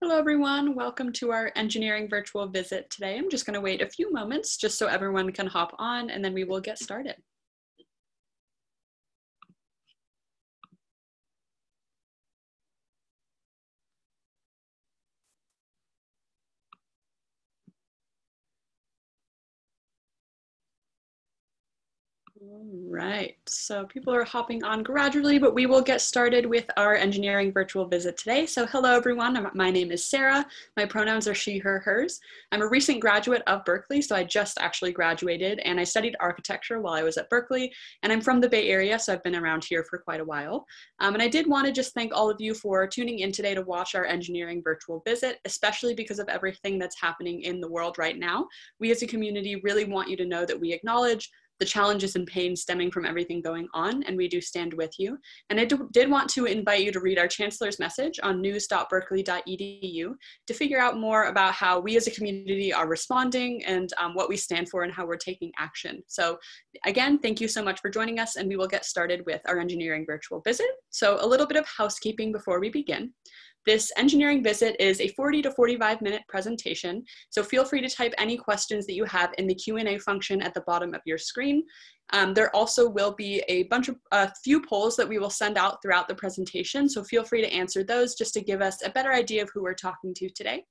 Hello everyone, welcome to our engineering virtual visit today. I'm just gonna wait a few moments just so everyone can hop on and then we will get started. All right, so people are hopping on gradually, but we will get started with our engineering virtual visit today. So hello everyone, my name is Sarah. My pronouns are she, her, hers. I'm a recent graduate of Berkeley, so I just actually graduated and I studied architecture while I was at Berkeley. And I'm from the Bay Area, so I've been around here for quite a while. Um, and I did want to just thank all of you for tuning in today to watch our engineering virtual visit, especially because of everything that's happening in the world right now. We as a community really want you to know that we acknowledge the challenges and pain stemming from everything going on, and we do stand with you. And I did want to invite you to read our Chancellor's message on news.berkeley.edu to figure out more about how we as a community are responding and um, what we stand for and how we're taking action. So again, thank you so much for joining us, and we will get started with our engineering virtual visit. So a little bit of housekeeping before we begin. This engineering visit is a 40 to 45 minute presentation, so feel free to type any questions that you have in the Q&A function at the bottom of your screen. Um, there also will be a bunch of a few polls that we will send out throughout the presentation, so feel free to answer those just to give us a better idea of who we're talking to today.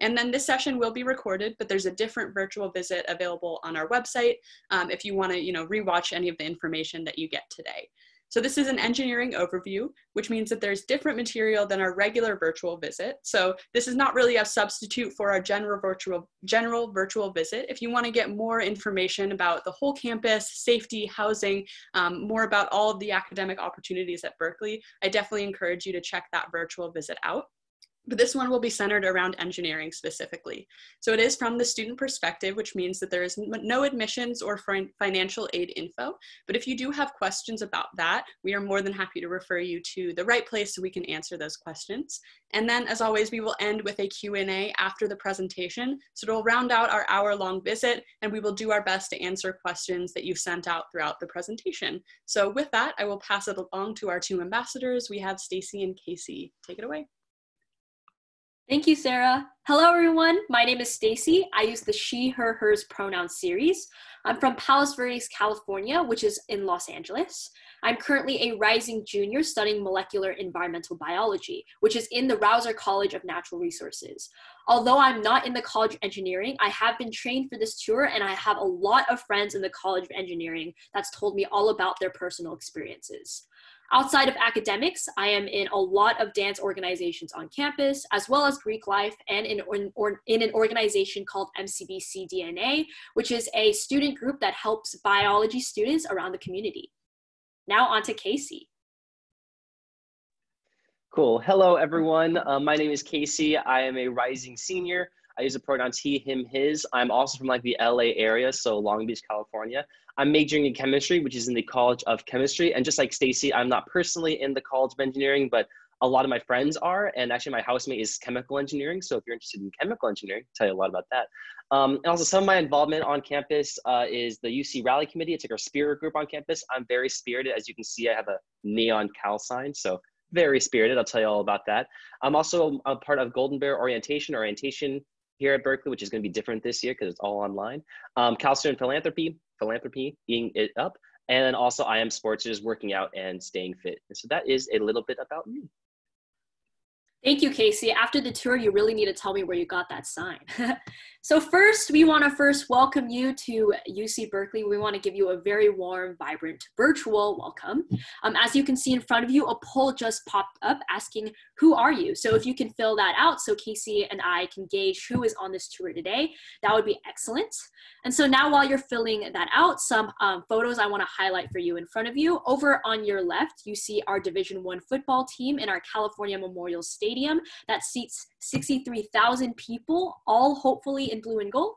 And then this session will be recorded, but there's a different virtual visit available on our website um, if you want to, you know, rewatch any of the information that you get today. So this is an engineering overview, which means that there's different material than our regular virtual visit. So this is not really a substitute for our general virtual, general virtual visit. If you wanna get more information about the whole campus, safety, housing, um, more about all of the academic opportunities at Berkeley, I definitely encourage you to check that virtual visit out but this one will be centered around engineering specifically. So it is from the student perspective, which means that there is no admissions or financial aid info. But if you do have questions about that, we are more than happy to refer you to the right place so we can answer those questions. And then as always, we will end with a Q&A after the presentation. So it'll round out our hour long visit and we will do our best to answer questions that you've sent out throughout the presentation. So with that, I will pass it along to our two ambassadors. We have Stacy and Casey. Take it away. Thank you, Sarah. Hello, everyone. My name is Stacy. I use the she, her, hers pronoun series. I'm from Palos Verdes, California, which is in Los Angeles. I'm currently a rising junior studying molecular environmental biology, which is in the Rausser College of Natural Resources. Although I'm not in the College of Engineering, I have been trained for this tour and I have a lot of friends in the College of Engineering that's told me all about their personal experiences. Outside of academics, I am in a lot of dance organizations on campus, as well as Greek life, and in, or, in an organization called MCBC DNA, which is a student group that helps biology students around the community. Now on to Casey. Cool. Hello, everyone. Uh, my name is Casey. I am a rising senior. I use the pronouns he, him, his. I'm also from like the LA area, so Long Beach, California. I'm majoring in chemistry, which is in the College of Chemistry. And just like Stacy, I'm not personally in the College of Engineering, but a lot of my friends are. And actually, my housemate is chemical engineering. So if you're interested in chemical engineering, I'll tell you a lot about that. Um, and also, some of my involvement on campus uh, is the UC Rally Committee. It's like our spirit group on campus. I'm very spirited. As you can see, I have a neon Cal sign. So very spirited. I'll tell you all about that. I'm also a part of Golden Bear Orientation. Orientation here at Berkeley, which is going to be different this year because it's all online. Um, Cal Student Philanthropy, philanthropy, eating it up. And then also I am sports, just working out and staying fit. And so that is a little bit about me. Thank you, Casey. After the tour, you really need to tell me where you got that sign. So first, we want to first welcome you to UC Berkeley. We want to give you a very warm, vibrant, virtual welcome. Um, as you can see in front of you, a poll just popped up asking, who are you? So if you can fill that out so Casey and I can gauge who is on this tour today, that would be excellent. And so now while you're filling that out, some um, photos I want to highlight for you in front of you. Over on your left, you see our Division One football team in our California Memorial Stadium that seats 63,000 people, all hopefully in blue and gold.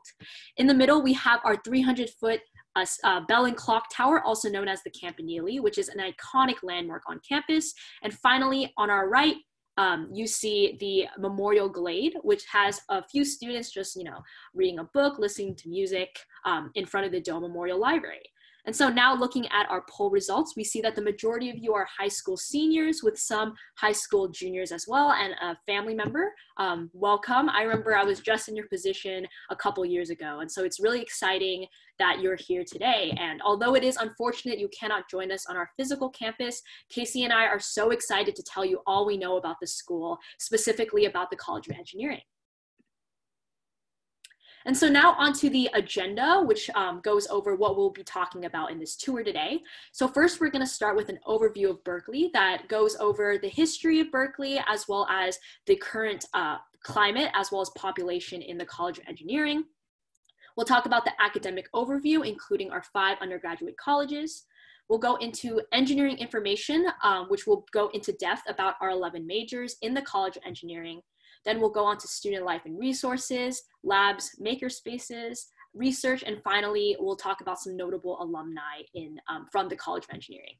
In the middle, we have our 300 foot uh, uh, bell and clock tower, also known as the Campanile, which is an iconic landmark on campus. And finally, on our right, um, you see the Memorial Glade, which has a few students just, you know, reading a book, listening to music um, in front of the Doe Memorial Library. And so now looking at our poll results, we see that the majority of you are high school seniors with some high school juniors as well and a family member. Um, welcome. I remember I was just in your position a couple years ago. And so it's really exciting that you're here today. And although it is unfortunate you cannot join us on our physical campus, Casey and I are so excited to tell you all we know about the school, specifically about the College of Engineering. And so now onto the agenda, which um, goes over what we'll be talking about in this tour today. So first, we're gonna start with an overview of Berkeley that goes over the history of Berkeley, as well as the current uh, climate, as well as population in the College of Engineering. We'll talk about the academic overview, including our five undergraduate colleges. We'll go into engineering information, um, which will go into depth about our 11 majors in the College of Engineering. Then we'll go on to student life and resources, labs, maker spaces, research, and finally, we'll talk about some notable alumni in, um, from the College of Engineering.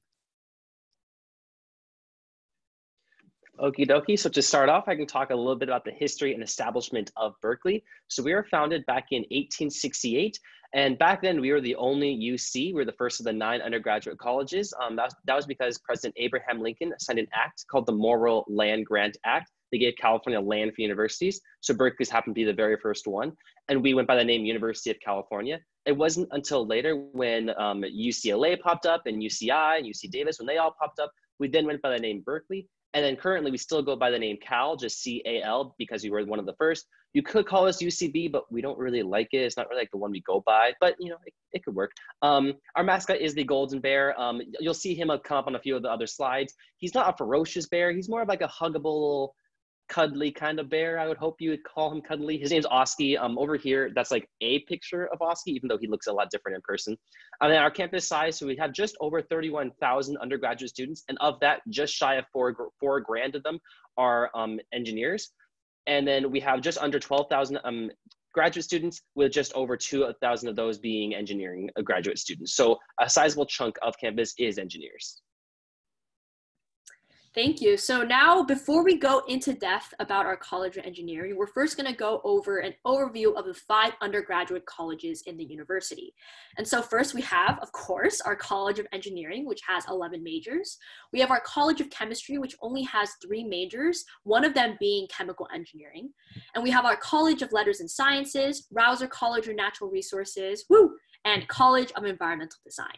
Okie dokie. So to start off, I can talk a little bit about the history and establishment of Berkeley. So we were founded back in 1868. And back then we were the only UC. We were the first of the nine undergraduate colleges. Um, that, was, that was because President Abraham Lincoln signed an act called the Morrill Land Grant Act. They gave California land for universities. So Berkeley's happened to be the very first one. And we went by the name University of California. It wasn't until later when um, UCLA popped up and UCI and UC Davis, when they all popped up, we then went by the name Berkeley. And then currently we still go by the name Cal, just C-A-L, because we were one of the first. You could call us UCB, but we don't really like it. It's not really like the one we go by, but you know, it, it could work. Um, our mascot is the golden bear. Um, you'll see him come up on a few of the other slides. He's not a ferocious bear. He's more of like a huggable, cuddly kind of bear. I would hope you would call him cuddly. His name's Oski. Um, over here, that's like a picture of Oski, even though he looks a lot different in person. And then our campus size, so we have just over 31,000 undergraduate students, and of that, just shy of four, four grand of them are um, engineers. And then we have just under 12,000 um, graduate students, with just over 2,000 of those being engineering uh, graduate students. So a sizable chunk of campus is engineers. Thank you. So now, before we go into depth about our College of Engineering, we're first going to go over an overview of the five undergraduate colleges in the university. And so first we have, of course, our College of Engineering, which has 11 majors. We have our College of Chemistry, which only has three majors, one of them being chemical engineering. And we have our College of Letters and Sciences, Rausser College of Natural Resources, woo, and College of Environmental Design.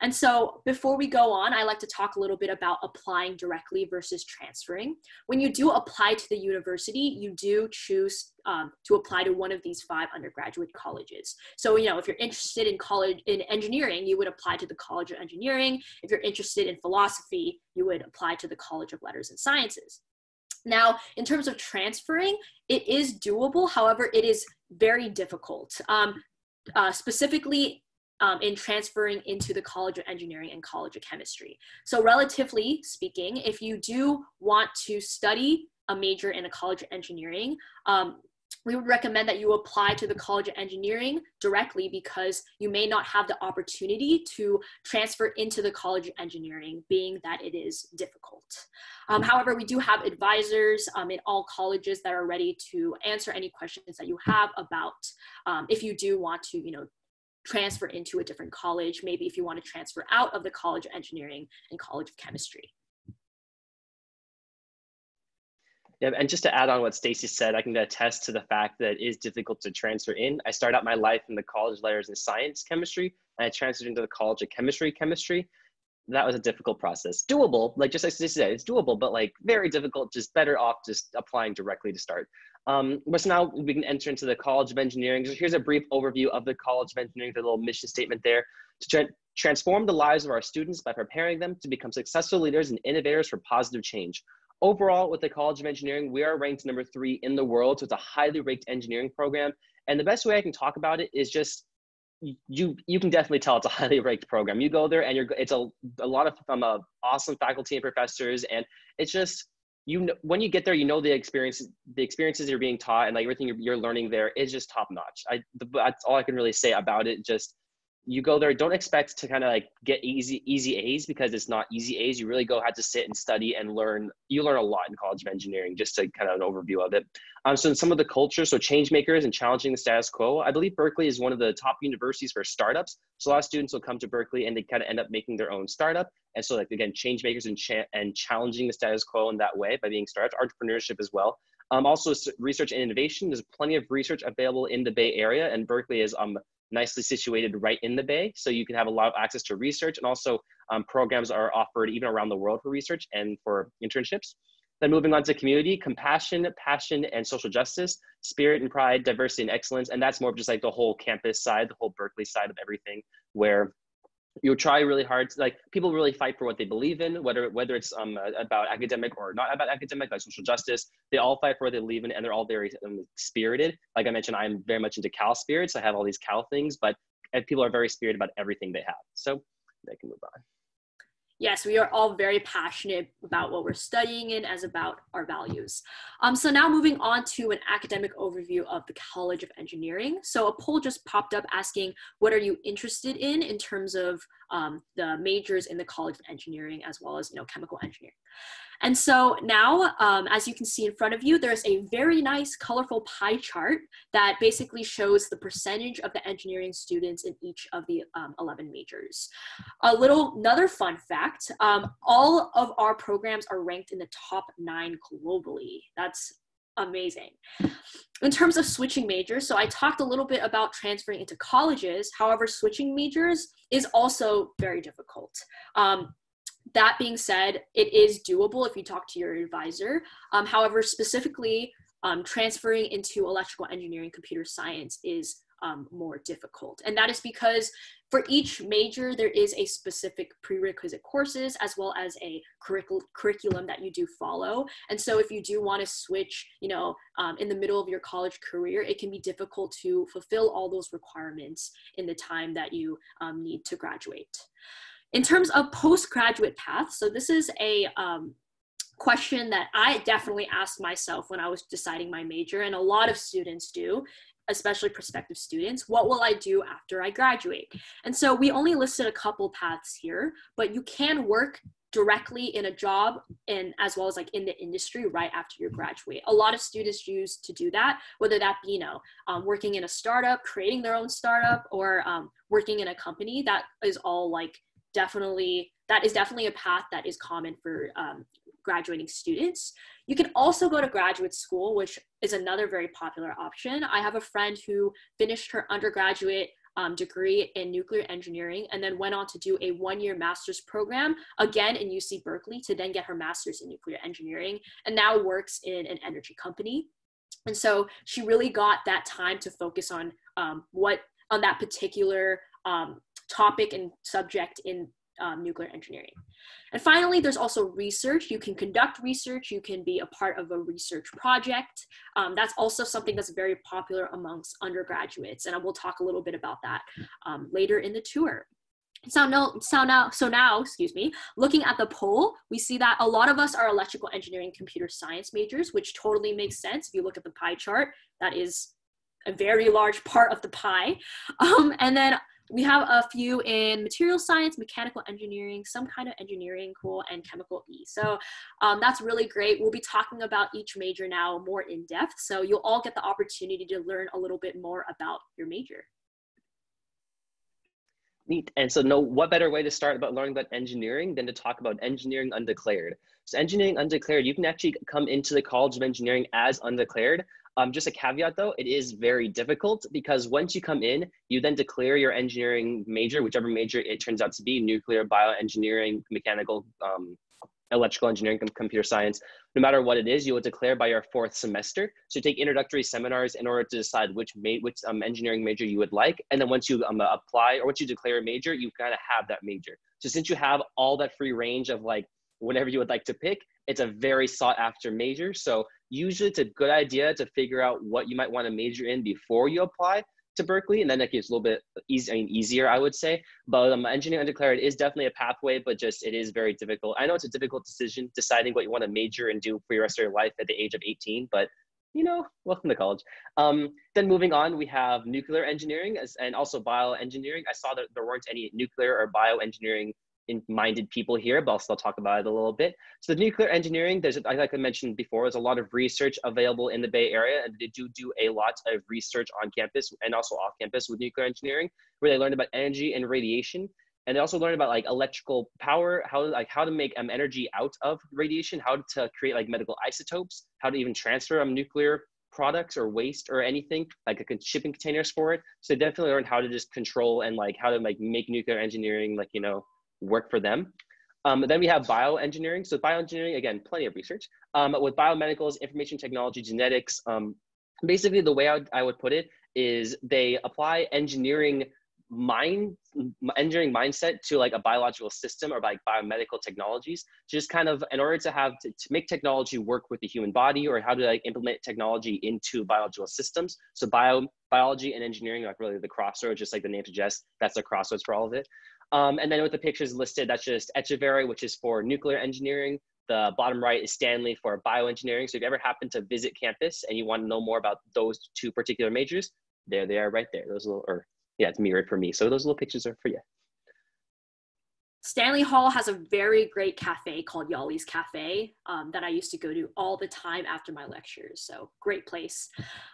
And so before we go on, I like to talk a little bit about applying directly versus transferring. When you do apply to the university, you do choose um, to apply to one of these five undergraduate colleges. So, you know, if you're interested in college in engineering, you would apply to the College of Engineering. If you're interested in philosophy, you would apply to the College of Letters and Sciences. Now, in terms of transferring, it is doable. However, it is very difficult. Um, uh, specifically um, in transferring into the College of Engineering and College of Chemistry. So, relatively speaking, if you do want to study a major in a College of Engineering, um, we would recommend that you apply to the College of Engineering directly because you may not have the opportunity to transfer into the College of Engineering, being that it is difficult. Um, however, we do have advisors um, in all colleges that are ready to answer any questions that you have about um, if you do want to, you know, transfer into a different college, maybe if you want to transfer out of the College of Engineering and College of Chemistry. Yeah, and just to add on what Stacy said, I can attest to the fact that it is difficult to transfer in. I started out my life in the College Letters and Science Chemistry, and I transferred into the College of Chemistry Chemistry. That was a difficult process. Doable, like just like Stacy said, it's doable, but like very difficult. Just better off just applying directly to start. Um, but so now we can enter into the College of Engineering. So here's a brief overview of the College of Engineering, the little mission statement there. To tra transform the lives of our students by preparing them to become successful leaders and innovators for positive change. Overall, with the College of Engineering, we are ranked number three in the world. So it's a highly ranked engineering program. And the best way I can talk about it is just you you can definitely tell it's a highly ranked program. You go there and you're it's a, a lot of um, uh, awesome faculty and professors, and it's just you know, when you get there, you know the experiences, the experiences you're being taught, and like everything you're, you're learning there is just top notch. I that's all I can really say about it. Just you go there don't expect to kind of like get easy easy a's because it's not easy a's. You really go have to sit and study and learn you learn a lot in college of engineering just to kind of an overview of it. Um, so in some of the cultures so change makers and challenging the status quo i believe berkeley is one of the top universities for startups. So a lot of students will come to berkeley and they kind of end up making their own startup. And so like again change makers and, cha- and challenging the status quo in that way by being startups entrepreneurship as well. Um, also research and innovation there's plenty of research available in the bay area and berkeley is um, nicely situated right in the Bay. So you can have a lot of access to research and also um, programs are offered even around the world for research and for internships. Then moving on to community, compassion, passion, and social justice, spirit and pride, diversity and excellence. And that's more of just like the whole campus side, the whole Berkeley side of everything, where you try really hard to, like people really fight for what they believe in whether whether it's um, about academic or not about academic like social justice they all fight for what they believe in and they're all very um, spirited. Like i mentioned i'm very much into cal spirits. I have all these cal things but people are very spirited about everything they have. So they can move on yes, we are all very passionate about what we're studying in as about our values. Um, so now moving on to an academic overview of the College of Engineering. So a poll just popped up asking, what are you interested in in terms of um, the majors in the College of Engineering as well as, you know, chemical engineering. And so now, um, as you can see in front of you, there's a very nice colorful pie chart that basically shows the percentage of the engineering students in each of the um, 11 majors. A little, another fun fact, um, all of our programs are ranked in the top nine globally. That's amazing. In terms of switching majors, so I talked a little bit about transferring into colleges. However, switching majors is also very difficult. Um, that being said, it is doable if you talk to your advisor. Um, however, specifically, um, transferring into electrical engineering, computer science is um, more difficult. And that is because for each major, there is a specific prerequisite courses as well as a curricul- curriculum that you do follow. And so if you do want to switch, you know, um, in the middle of your college career, it can be difficult to fulfill all those requirements in the time that you um, need to graduate. In terms of postgraduate paths, so this is a um, question that I definitely asked myself when I was deciding my major, and a lot of students do, especially prospective students. What will I do after I graduate? And so we only listed a couple paths here, but you can work directly in a job and as well as like in the industry right after you graduate a lot of students choose to do that whether that be you know um, working in a startup creating their own startup or um, working in a company that is all like definitely that is definitely a path that is common for um, graduating students. You can also go to graduate school, which is another very popular option. I have a friend who finished her undergraduate um, degree in nuclear engineering and then went on to do a one year master's program again in UC Berkeley to then get her master's in nuclear engineering and now works in an energy company. And so she really got that time to focus on um, what on that particular um, topic and subject in um, nuclear engineering. And finally, there's also research. You can conduct research, you can be a part of a research project. Um, that's also something that's very popular amongst undergraduates, and I will talk a little bit about that um, later in the tour. So now, so now, so now, excuse me, looking at the poll, we see that a lot of us are electrical engineering computer science majors, which totally makes sense. If you look at the pie chart, that is a very large part of the pie. Um, and then we have a few in material science, mechanical engineering, some kind of engineering, cool, and chemical E. So um, that's really great. We'll be talking about each major now more in depth. So you'll all get the opportunity to learn a little bit more about your major. Neat. And so, no, what better way to start about learning about engineering than to talk about engineering undeclared? So, engineering undeclared, you can actually come into the College of Engineering as undeclared. Um, just a caveat though, it is very difficult because once you come in, you then declare your engineering major, whichever major it turns out to be, nuclear, bioengineering, mechanical, um, electrical engineering, computer science, no matter what it is, you will declare by your fourth semester. So take introductory seminars in order to decide which which um, engineering major you would like. And then once you um, apply or once you declare a major, you kind of have that major. So since you have all that free range of like whatever you would like to pick, it's a very sought after major. So usually it's a good idea to figure out what you might want to major in before you apply to Berkeley, and then that gets a little bit easy, I mean, easier, I would say. But um, engineering undeclared is definitely a pathway, but just it is very difficult. I know it's a difficult decision deciding what you want to major and do for your rest of your life at the age of 18, but you know, welcome to college. Um, then moving on, we have nuclear engineering as, and also bioengineering. I saw that there weren't any nuclear or bioengineering minded people here, but I'll still talk about it a little bit. So the nuclear engineering, there's, like I mentioned before, there's a lot of research available in the Bay Area, and they do do a lot of research on campus and also off campus with nuclear engineering, where they learn about energy and radiation. And they also learn about like electrical power, how like how to make um, energy out of radiation, how to create like medical isotopes, how to even transfer um, nuclear products or waste or anything like a shipping containers for it. So they definitely learn how to just control and like how to like make nuclear engineering like you know work for them. Um, then we have bioengineering. So bioengineering, again, plenty of research. Um, with biomedicals, information technology, genetics, um, basically the way I would, I would put it is they apply engineering mind engineering mindset to like a biological system or like biomedical technologies just kind of in order to have to, to make technology work with the human body or how to like implement technology into biological systems so bio biology and engineering like really the crossroads just like the name suggests that's the crossroads for all of it um, and then with the pictures listed, that's just Etcheverry, which is for nuclear engineering. The bottom right is Stanley for bioengineering. So if you ever happen to visit campus and you want to know more about those two particular majors, there they are right there. Those little, or yeah, it's mirrored for me. So those little pictures are for you. Stanley Hall has a very great cafe called Yali's Cafe um, that I used to go to all the time after my lectures. So great place.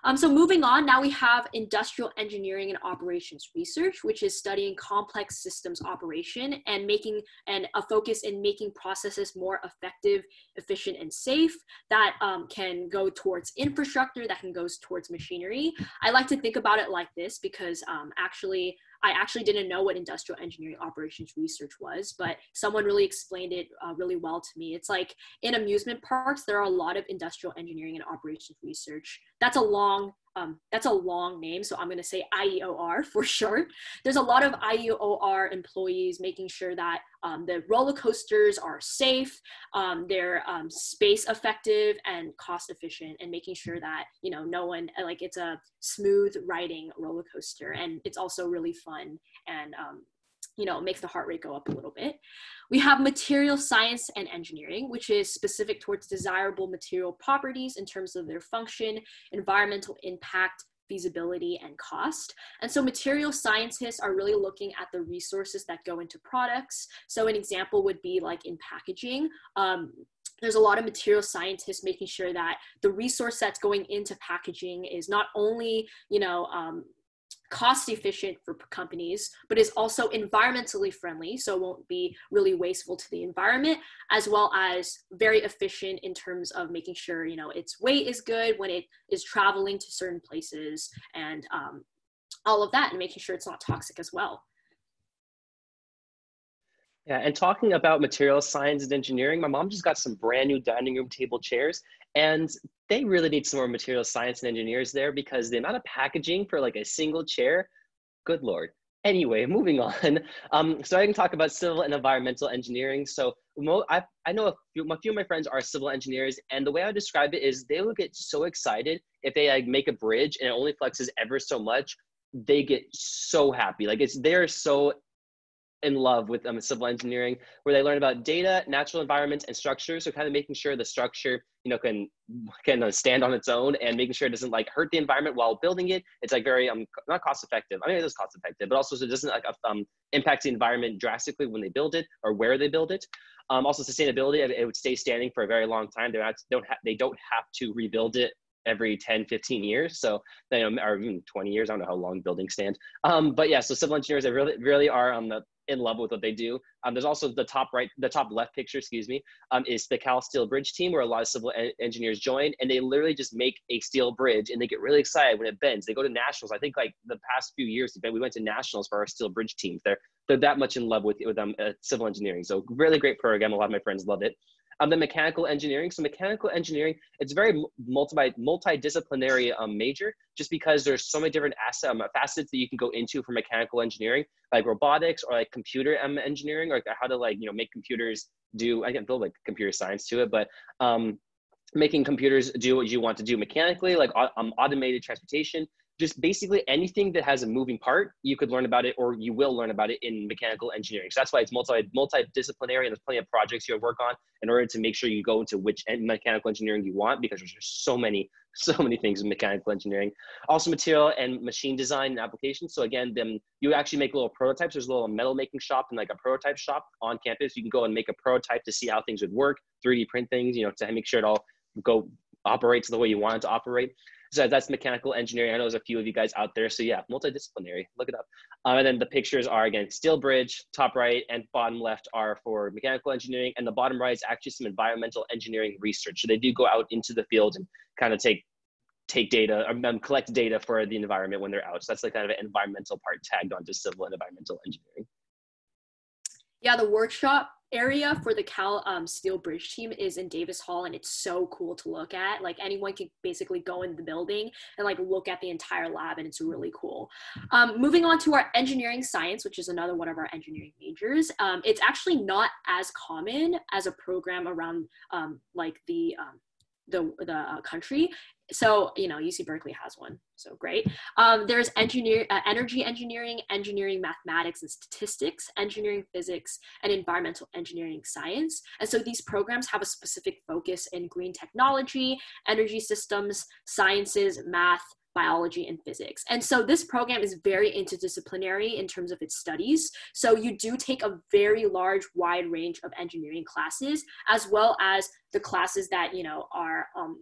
Um, so moving on, now we have industrial engineering and operations research, which is studying complex systems operation and making and a focus in making processes more effective, efficient, and safe. That um, can go towards infrastructure, that can go towards machinery. I like to think about it like this because um, actually I actually didn't know what industrial engineering operations research was, but someone really explained it uh, really well to me. It's like in amusement parks, there are a lot of industrial engineering and operations research. That's a long um, that's a long name, so I'm going to say IEOR for short. There's a lot of IEOR employees making sure that um, the roller coasters are safe, um, they're um, space effective and cost efficient, and making sure that you know no one like it's a smooth riding roller coaster, and it's also really fun and um, you know, makes the heart rate go up a little bit. We have material science and engineering, which is specific towards desirable material properties in terms of their function, environmental impact, feasibility, and cost. And so material scientists are really looking at the resources that go into products. So an example would be like in packaging. Um, there's a lot of material scientists making sure that the resource that's going into packaging is not only, you know, um, cost efficient for companies, but is also environmentally friendly, so it won't be really wasteful to the environment, as well as very efficient in terms of making sure you know its weight is good when it is traveling to certain places and um, all of that, and making sure it's not toxic as well. Yeah, and talking about material science and engineering, my mom just got some brand new dining room table chairs, and they really need some more material science and engineers there because the amount of packaging for like a single chair, good lord. Anyway, moving on. Um, so I can talk about civil and environmental engineering. So I, I know a few, a few of my friends are civil engineers, and the way I describe it is they will get so excited if they like make a bridge and it only flexes ever so much. They get so happy. Like it's they're so in love with um, civil engineering, where they learn about data, natural environments, and structure. So kind of making sure the structure, you know, can can uh, stand on its own and making sure it doesn't like hurt the environment while building it. It's like very um not cost effective. I mean, it is cost effective, but also so it doesn't like um impact the environment drastically when they build it or where they build it. Um, also sustainability, it would stay standing for a very long time. Not don't have they don't have to rebuild it every 10 15 years so you know or 20 years i don't know how long buildings stand um, but yeah so civil engineers they really really are on the in love with what they do. Um, there's also the top right, the top left picture, excuse me, um, is the Cal Steel Bridge team where a lot of civil en- engineers join, and they literally just make a steel bridge, and they get really excited when it bends. They go to nationals. I think like the past few years, we went to nationals for our steel bridge teams. They're they're that much in love with with um, uh, civil engineering. So really great program. A lot of my friends love it. Um, then mechanical engineering. So mechanical engineering, it's very multi multidisciplinary um, major, just because there's so many different asset, um, facets that you can go into for mechanical engineering, like robotics or like computer um, engineering, or how to like you know make computers do. I can build like computer science to it, but um, making computers do what you want to do mechanically, like um, automated transportation, just basically anything that has a moving part, you could learn about it or you will learn about it in mechanical engineering. So that's why it's multi multidisciplinary and there's plenty of projects you have work on in order to make sure you go into which mechanical engineering you want because there's just so many so many things in mechanical engineering. Also material and machine design and application. So again, then you actually make little prototypes. There's a little metal making shop and like a prototype shop on campus. You can go and make a prototype to see how things would work, 3D print things, you know, to make sure it all go operates the way you want it to operate. So that's mechanical engineering. I know there's a few of you guys out there. So yeah, multidisciplinary, look it up. Um, and then the pictures are again, steel bridge, top right and bottom left are for mechanical engineering. And the bottom right is actually some environmental engineering research. So they do go out into the field and kind of take take data or um, collect data for the environment when they're out. So that's the kind of environmental part tagged onto civil and environmental engineering. Yeah, the workshop area for the Cal um, Steel Bridge team is in Davis Hall, and it's so cool to look at. Like anyone can basically go in the building and like look at the entire lab, and it's really cool. Um, moving on to our engineering science, which is another one of our engineering majors. Um, it's actually not as common as a program around um, like the um, the the uh, country so you know uc berkeley has one so great um, there's engineer uh, energy engineering engineering mathematics and statistics engineering physics and environmental engineering science and so these programs have a specific focus in green technology energy systems sciences math biology and physics. And so this program is very interdisciplinary in terms of its studies. So you do take a very large, wide range of engineering classes, as well as the classes that, you know, are um,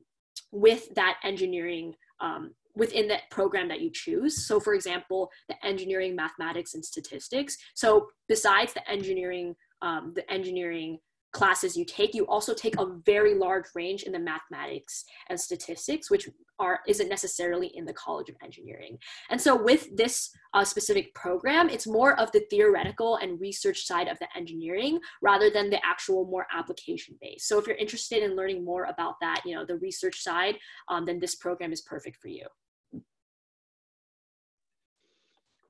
with that engineering um, within that program that you choose. So, for example, the engineering, mathematics, and statistics. So, besides the engineering, um, the engineering classes you take, you also take a very large range in the mathematics and statistics, which are isn't necessarily in the College of Engineering. And so with this uh, specific program, it's more of the theoretical and research side of the engineering rather than the actual more application based. So if you're interested in learning more about that, you know, the research side, um, then this program is perfect for you.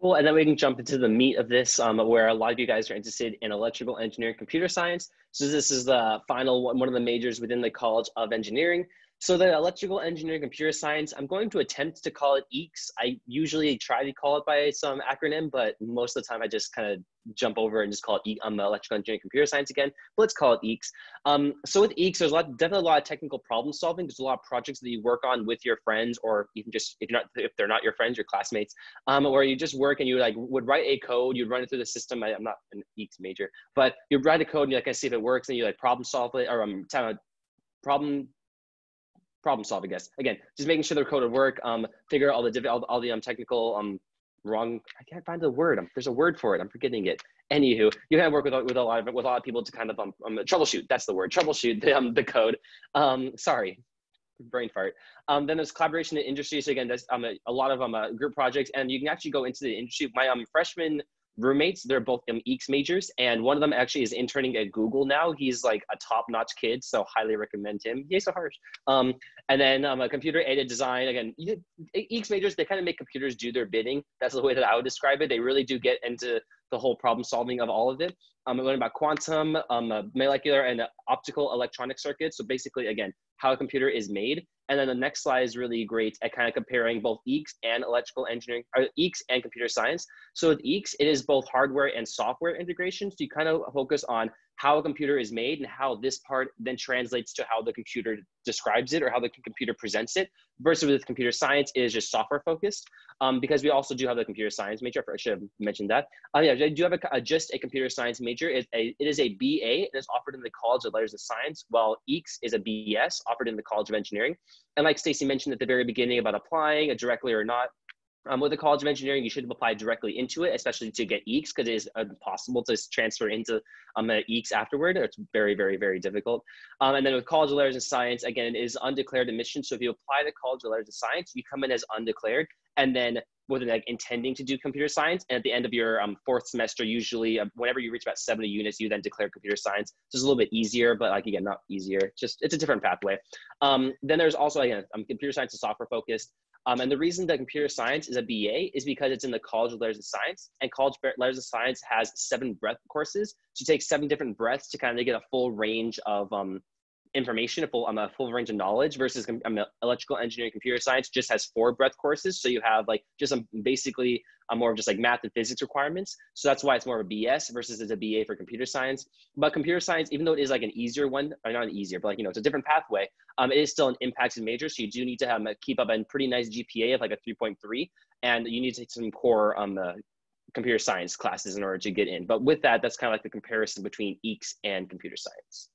Cool, and then we can jump into the meat of this, um, where a lot of you guys are interested in electrical engineering, computer science. So this is the final one, one of the majors within the College of Engineering. So the electrical engineering, computer science, I'm going to attempt to call it EECS. I usually try to call it by some acronym, but most of the time I just kind of jump over and just call it um, electrical engineering, computer science again. But let's call it EECS. Um, so with EECS, there's a lot, definitely a lot of technical problem solving. There's a lot of projects that you work on with your friends, or even just if not, if they're not your friends, your classmates, um, where you just work and you like would write a code, you'd run it through the system. I, am not an EECS major, but you write a code and you like I see if it works, and you like problem solve it, or um, problem problem solve, I guess. Again, just making sure the code would work, um, figure out all the all, all the um, technical um, wrong. I can't find the word. There's a word for it. I'm forgetting it. Anywho, you kind of work with, with a lot of with a lot of people to kind of um, um troubleshoot. That's the word. Troubleshoot the um the code. Um, sorry, brain fart. Um, then there's collaboration in industry. So again, there's um, a, a lot of um, uh, group projects, and you can actually go into the industry. My um, freshman roommates. They're both um, EECS majors, and one of them actually is interning at Google now. He's like a top-notch kid, so highly recommend him. He's so harsh. Um, and then um, a computer-aided design. Again, EECS majors they kind of make computers do their bidding. That's the way that I would describe it. They really do get into the whole problem solving of all of it. Um, I learned about quantum, um, uh, molecular, and uh, optical electronic circuits. So basically, again, how a computer is made. And then the next slide is really great at kind of comparing both EECS and electrical engineering, or EECS and computer science. So with EECS, it is both hardware and software integration. So you kind of focus on how a computer is made and how this part then translates to how the computer describes it or how the computer presents it versus with computer science is just software focused um, because we also do have the computer science major. I should have mentioned that. Uh, yeah i do have a, a, just a computer science major. It, a, it is a ba and it's offered in the college of letters and science while EECS is a bs offered in the college of engineering. And like stacy mentioned at the very beginning about applying directly or not um, with the College of Engineering, you should apply directly into it, especially to get EECS, because it is impossible to transfer into um, EECS afterward. It's very, very, very difficult. Um, and then with College of Letters and Science, again, it is undeclared admission. So if you apply to College of Letters and Science, you come in as undeclared, and then with like intending to do computer science. And at the end of your um, fourth semester, usually uh, whenever you reach about 70 units, you then declare computer science. So it's a little bit easier, but like again, not easier. Just it's a different pathway. Um, then there's also again, um, computer science is software focused. Um, and the reason that computer science is a BA is because it's in the College of Letters of Science, and College of Letters of Science has seven breadth courses. So you take seven different breaths to kind of get a full range of um, information, a full, um, a full range of knowledge versus um, electrical engineering, computer science just has four breadth courses. So you have like just um, basically a more of just like math and physics requirements. So that's why it's more of a BS versus it's a BA for computer science. But computer science, even though it is like an easier one, or not an easier, but like, you know, it's a different pathway, um, it is still an impacted major. So you do need to have, a keep up a pretty nice GPA of like a 3.3 and you need to take some core um, uh, computer science classes in order to get in. But with that, that's kind of like the comparison between EECS and computer science.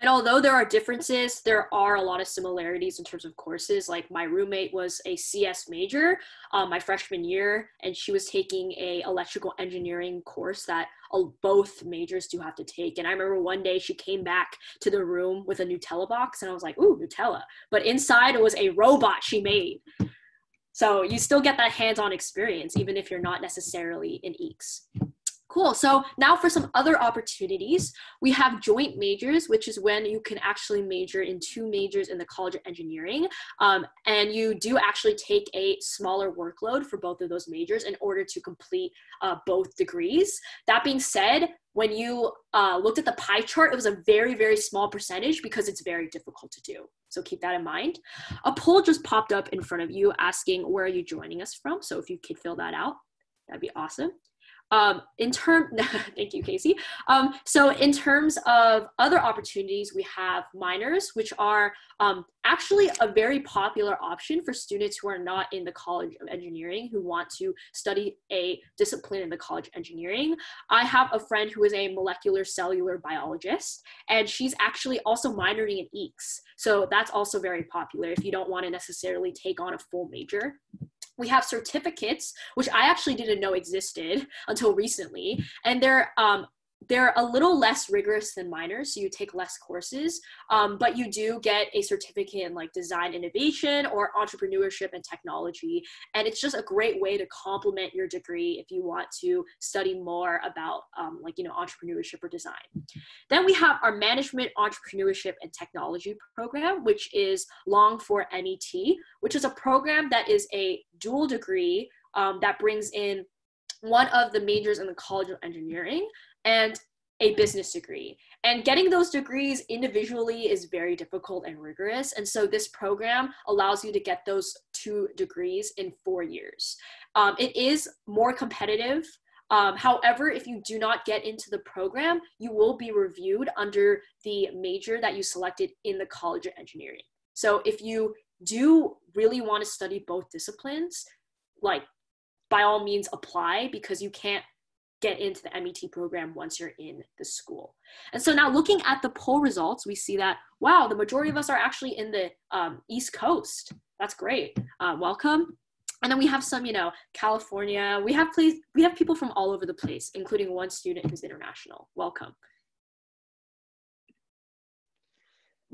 And although there are differences, there are a lot of similarities in terms of courses. Like my roommate was a CS major um, my freshman year, and she was taking a electrical engineering course that uh, both majors do have to take. And I remember one day she came back to the room with a Nutella box, and I was like, "Ooh, Nutella!" But inside it was a robot she made. So you still get that hands-on experience, even if you're not necessarily in EECS. Cool. So now for some other opportunities, we have joint majors, which is when you can actually major in two majors in the College of Engineering. Um, and you do actually take a smaller workload for both of those majors in order to complete uh, both degrees. That being said, when you uh, looked at the pie chart, it was a very, very small percentage because it's very difficult to do. So keep that in mind. A poll just popped up in front of you asking where are you joining us from. So if you could fill that out, that'd be awesome. Um, in term, thank you, Casey. Um, so in terms of other opportunities, we have minors, which are um, actually a very popular option for students who are not in the College of Engineering who want to study a discipline in the College of Engineering. I have a friend who is a molecular cellular biologist, and she's actually also minoring in EECS. So that's also very popular if you don't want to necessarily take on a full major we have certificates which i actually didn't know existed until recently and they're um, they're a little less rigorous than minors so you take less courses um, but you do get a certificate in like design innovation or entrepreneurship and technology and it's just a great way to complement your degree if you want to study more about um, like you know entrepreneurship or design. Then we have our management entrepreneurship and technology program which is long for MET which is a program that is a dual degree um, that brings in one of the majors in the College of Engineering and a business degree. And getting those degrees individually is very difficult and rigorous. And so this program allows you to get those two degrees in four years. Um, it is more competitive. Um, however, if you do not get into the program, you will be reviewed under the major that you selected in the College of Engineering. So if you do really want to study both disciplines, like by all means apply because you can't get into the MET program once you're in the school. And so now looking at the poll results, we see that, wow, the majority of us are actually in the um, East Coast. That's great. Uh, welcome. And then we have some, you know, California. We have place, we have people from all over the place, including one student who's international. Welcome.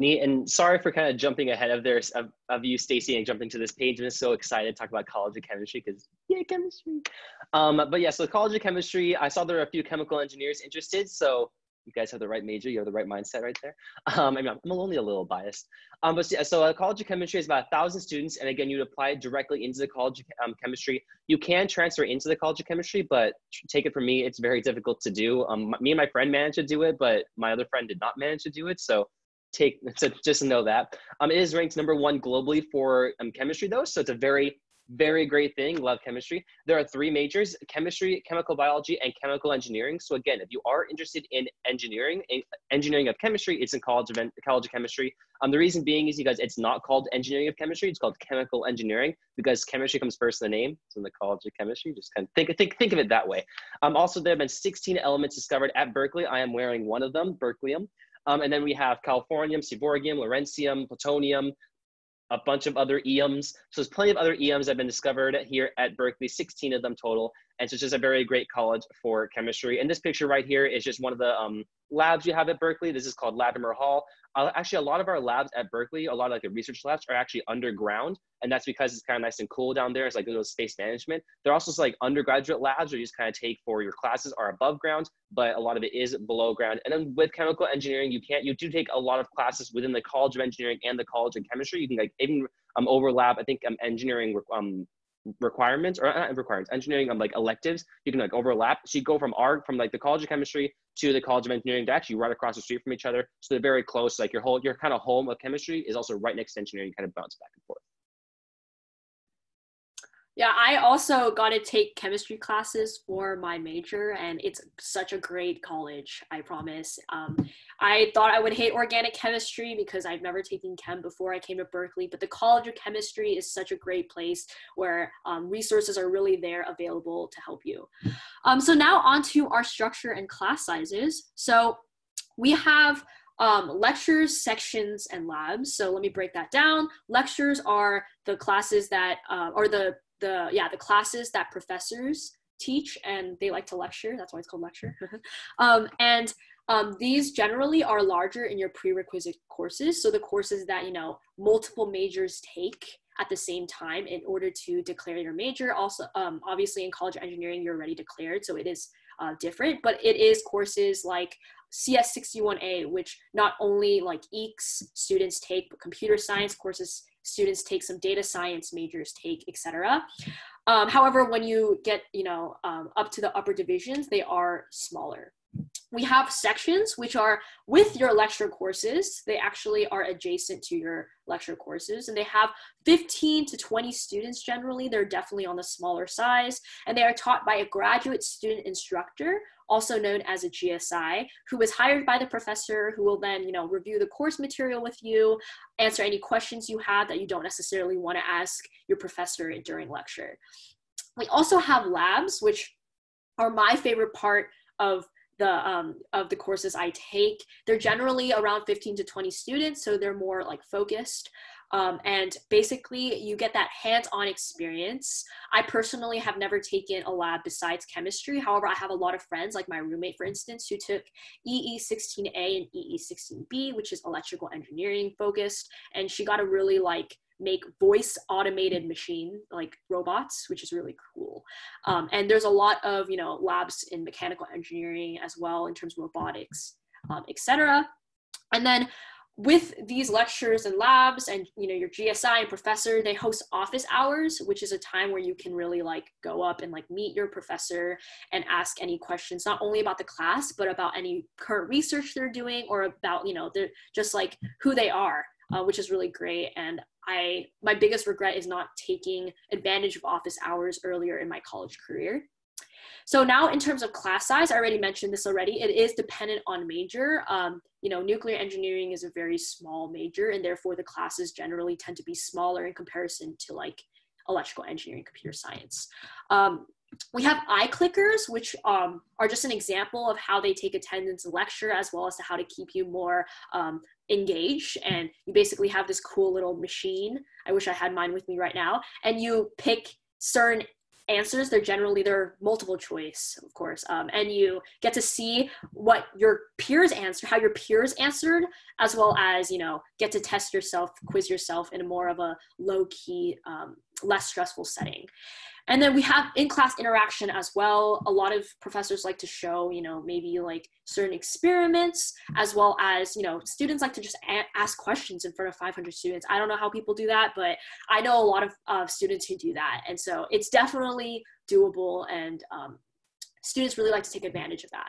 Neat. And sorry for kind of jumping ahead of there of, of you, Stacy, and jumping to this page. I'm just so excited to talk about College of Chemistry because yeah, chemistry. Um, but yeah, so College of Chemistry, I saw there are a few chemical engineers interested. So you guys have the right major, you have the right mindset right there. Um, I mean, I'm only a little biased. Um, but yeah, so uh, College of Chemistry is about a thousand students. And again, you'd apply directly into the College of um, Chemistry. You can transfer into the College of Chemistry, but take it from me, it's very difficult to do. Um, me and my friend managed to do it, but my other friend did not manage to do it. So take so just know that. Um, it is ranked number one globally for um, chemistry though so it's a very very great thing. Love chemistry. There are three majors chemistry chemical biology and chemical engineering. So again if you are interested in engineering engineering of chemistry it's in college of college of chemistry. Um, the reason being is because it's not called engineering of chemistry it's called chemical engineering because chemistry comes first in the name. It's in the college of chemistry just kind of think think think of it that way. Um, also there have been 16 elements discovered at berkeley. I am wearing one of them berkelium um, and then we have californium, seaborgium, lawrencium, plutonium, a bunch of other EMs. So there's plenty of other EMs that have been discovered here at Berkeley, 16 of them total. And so it's just a very great college for chemistry. And this picture right here is just one of the um, labs you have at Berkeley. This is called Latimer Hall. Uh, actually, a lot of our labs at Berkeley, a lot of like the research labs are actually underground. And that's because it's kind of nice and cool down there. It's like a little space management. There are also like undergraduate labs where you just kind of take for your classes are above ground, but a lot of it is below ground. And then with chemical engineering, you can't, you do take a lot of classes within the College of Engineering and the College of Chemistry. You can like even um, overlap, I think um, engineering um, requirements or not requirements, engineering um, like electives, you can like overlap. So you go from our from like the College of Chemistry to the College of Engineering to actually right across the street from each other. So they're very close. Like your whole your kind of home of chemistry is also right next to engineering. You kind of bounce back and forth. Yeah, I also got to take chemistry classes for my major, and it's such a great college, I promise. Um, I thought I would hate organic chemistry because I've never taken chem before I came to Berkeley, but the College of Chemistry is such a great place where um, resources are really there available to help you. Um, so, now on to our structure and class sizes. So, we have um, lectures, sections, and labs. So let me break that down. Lectures are the classes that, uh, or the the yeah the classes that professors teach and they like to lecture that's why it's called lecture. Um, and um, these generally are larger in your prerequisite courses so the courses that you know multiple majors take at the same time in order to declare your major. Also um, obviously in college engineering you're already declared so it is uh, different but it is courses like cs61a which not only like EECS students take but computer science courses students take some data science majors take etc um, however when you get you know um, up to the upper divisions they are smaller. We have sections which are with your lecture courses. They actually are adjacent to your lecture courses and they have 15 to 20 students generally. They're definitely on the smaller size and they are taught by a graduate student instructor also known as a GSI, who is hired by the professor who will then, you know, review the course material with you, answer any questions you have that you don't necessarily want to ask your professor during lecture. We also have labs, which are my favorite part of the um, of the courses I take. They're generally around 15 to 20 students, so they're more like focused. Um, and basically, you get that hands on experience. I personally have never taken a lab besides chemistry. However, I have a lot of friends, like my roommate, for instance, who took EE16A and EE16B, which is electrical engineering focused. And she got a really like make voice automated machine like robots which is really cool. Um, and there's a lot of you know labs in mechanical engineering as well in terms of robotics um, etc and then with these lectures and labs and you know your gsi and professor they host office hours which is a time where you can really like go up and like meet your professor and ask any questions not only about the class but about any current research they're doing or about you know they're just like who they are uh, which is really great and i my biggest regret is not taking advantage of office hours earlier in my college career so now in terms of class size, I already mentioned this already, it is dependent on major. Um, you know, nuclear engineering is a very small major and therefore the classes generally tend to be smaller in comparison to like electrical engineering, computer science. Um, we have iClickers, which um, are just an example of how they take attendance lecture as well as to how to keep you more um, engaged. And you basically have this cool little machine. I wish I had mine with me right now. And you pick certain answers they're generally they're multiple choice of course um, and you get to see what your peers answered how your peers answered as well as you know get to test yourself quiz yourself in a more of a low key um, less stressful setting. And then we have in-class interaction as well. A lot of professors like to show you know maybe like certain experiments as well as you know students like to just a- ask questions in front of 500 students. I don't know how people do that but i know a lot of uh, students who do that. And so it's definitely doable and um, students really like to take advantage of that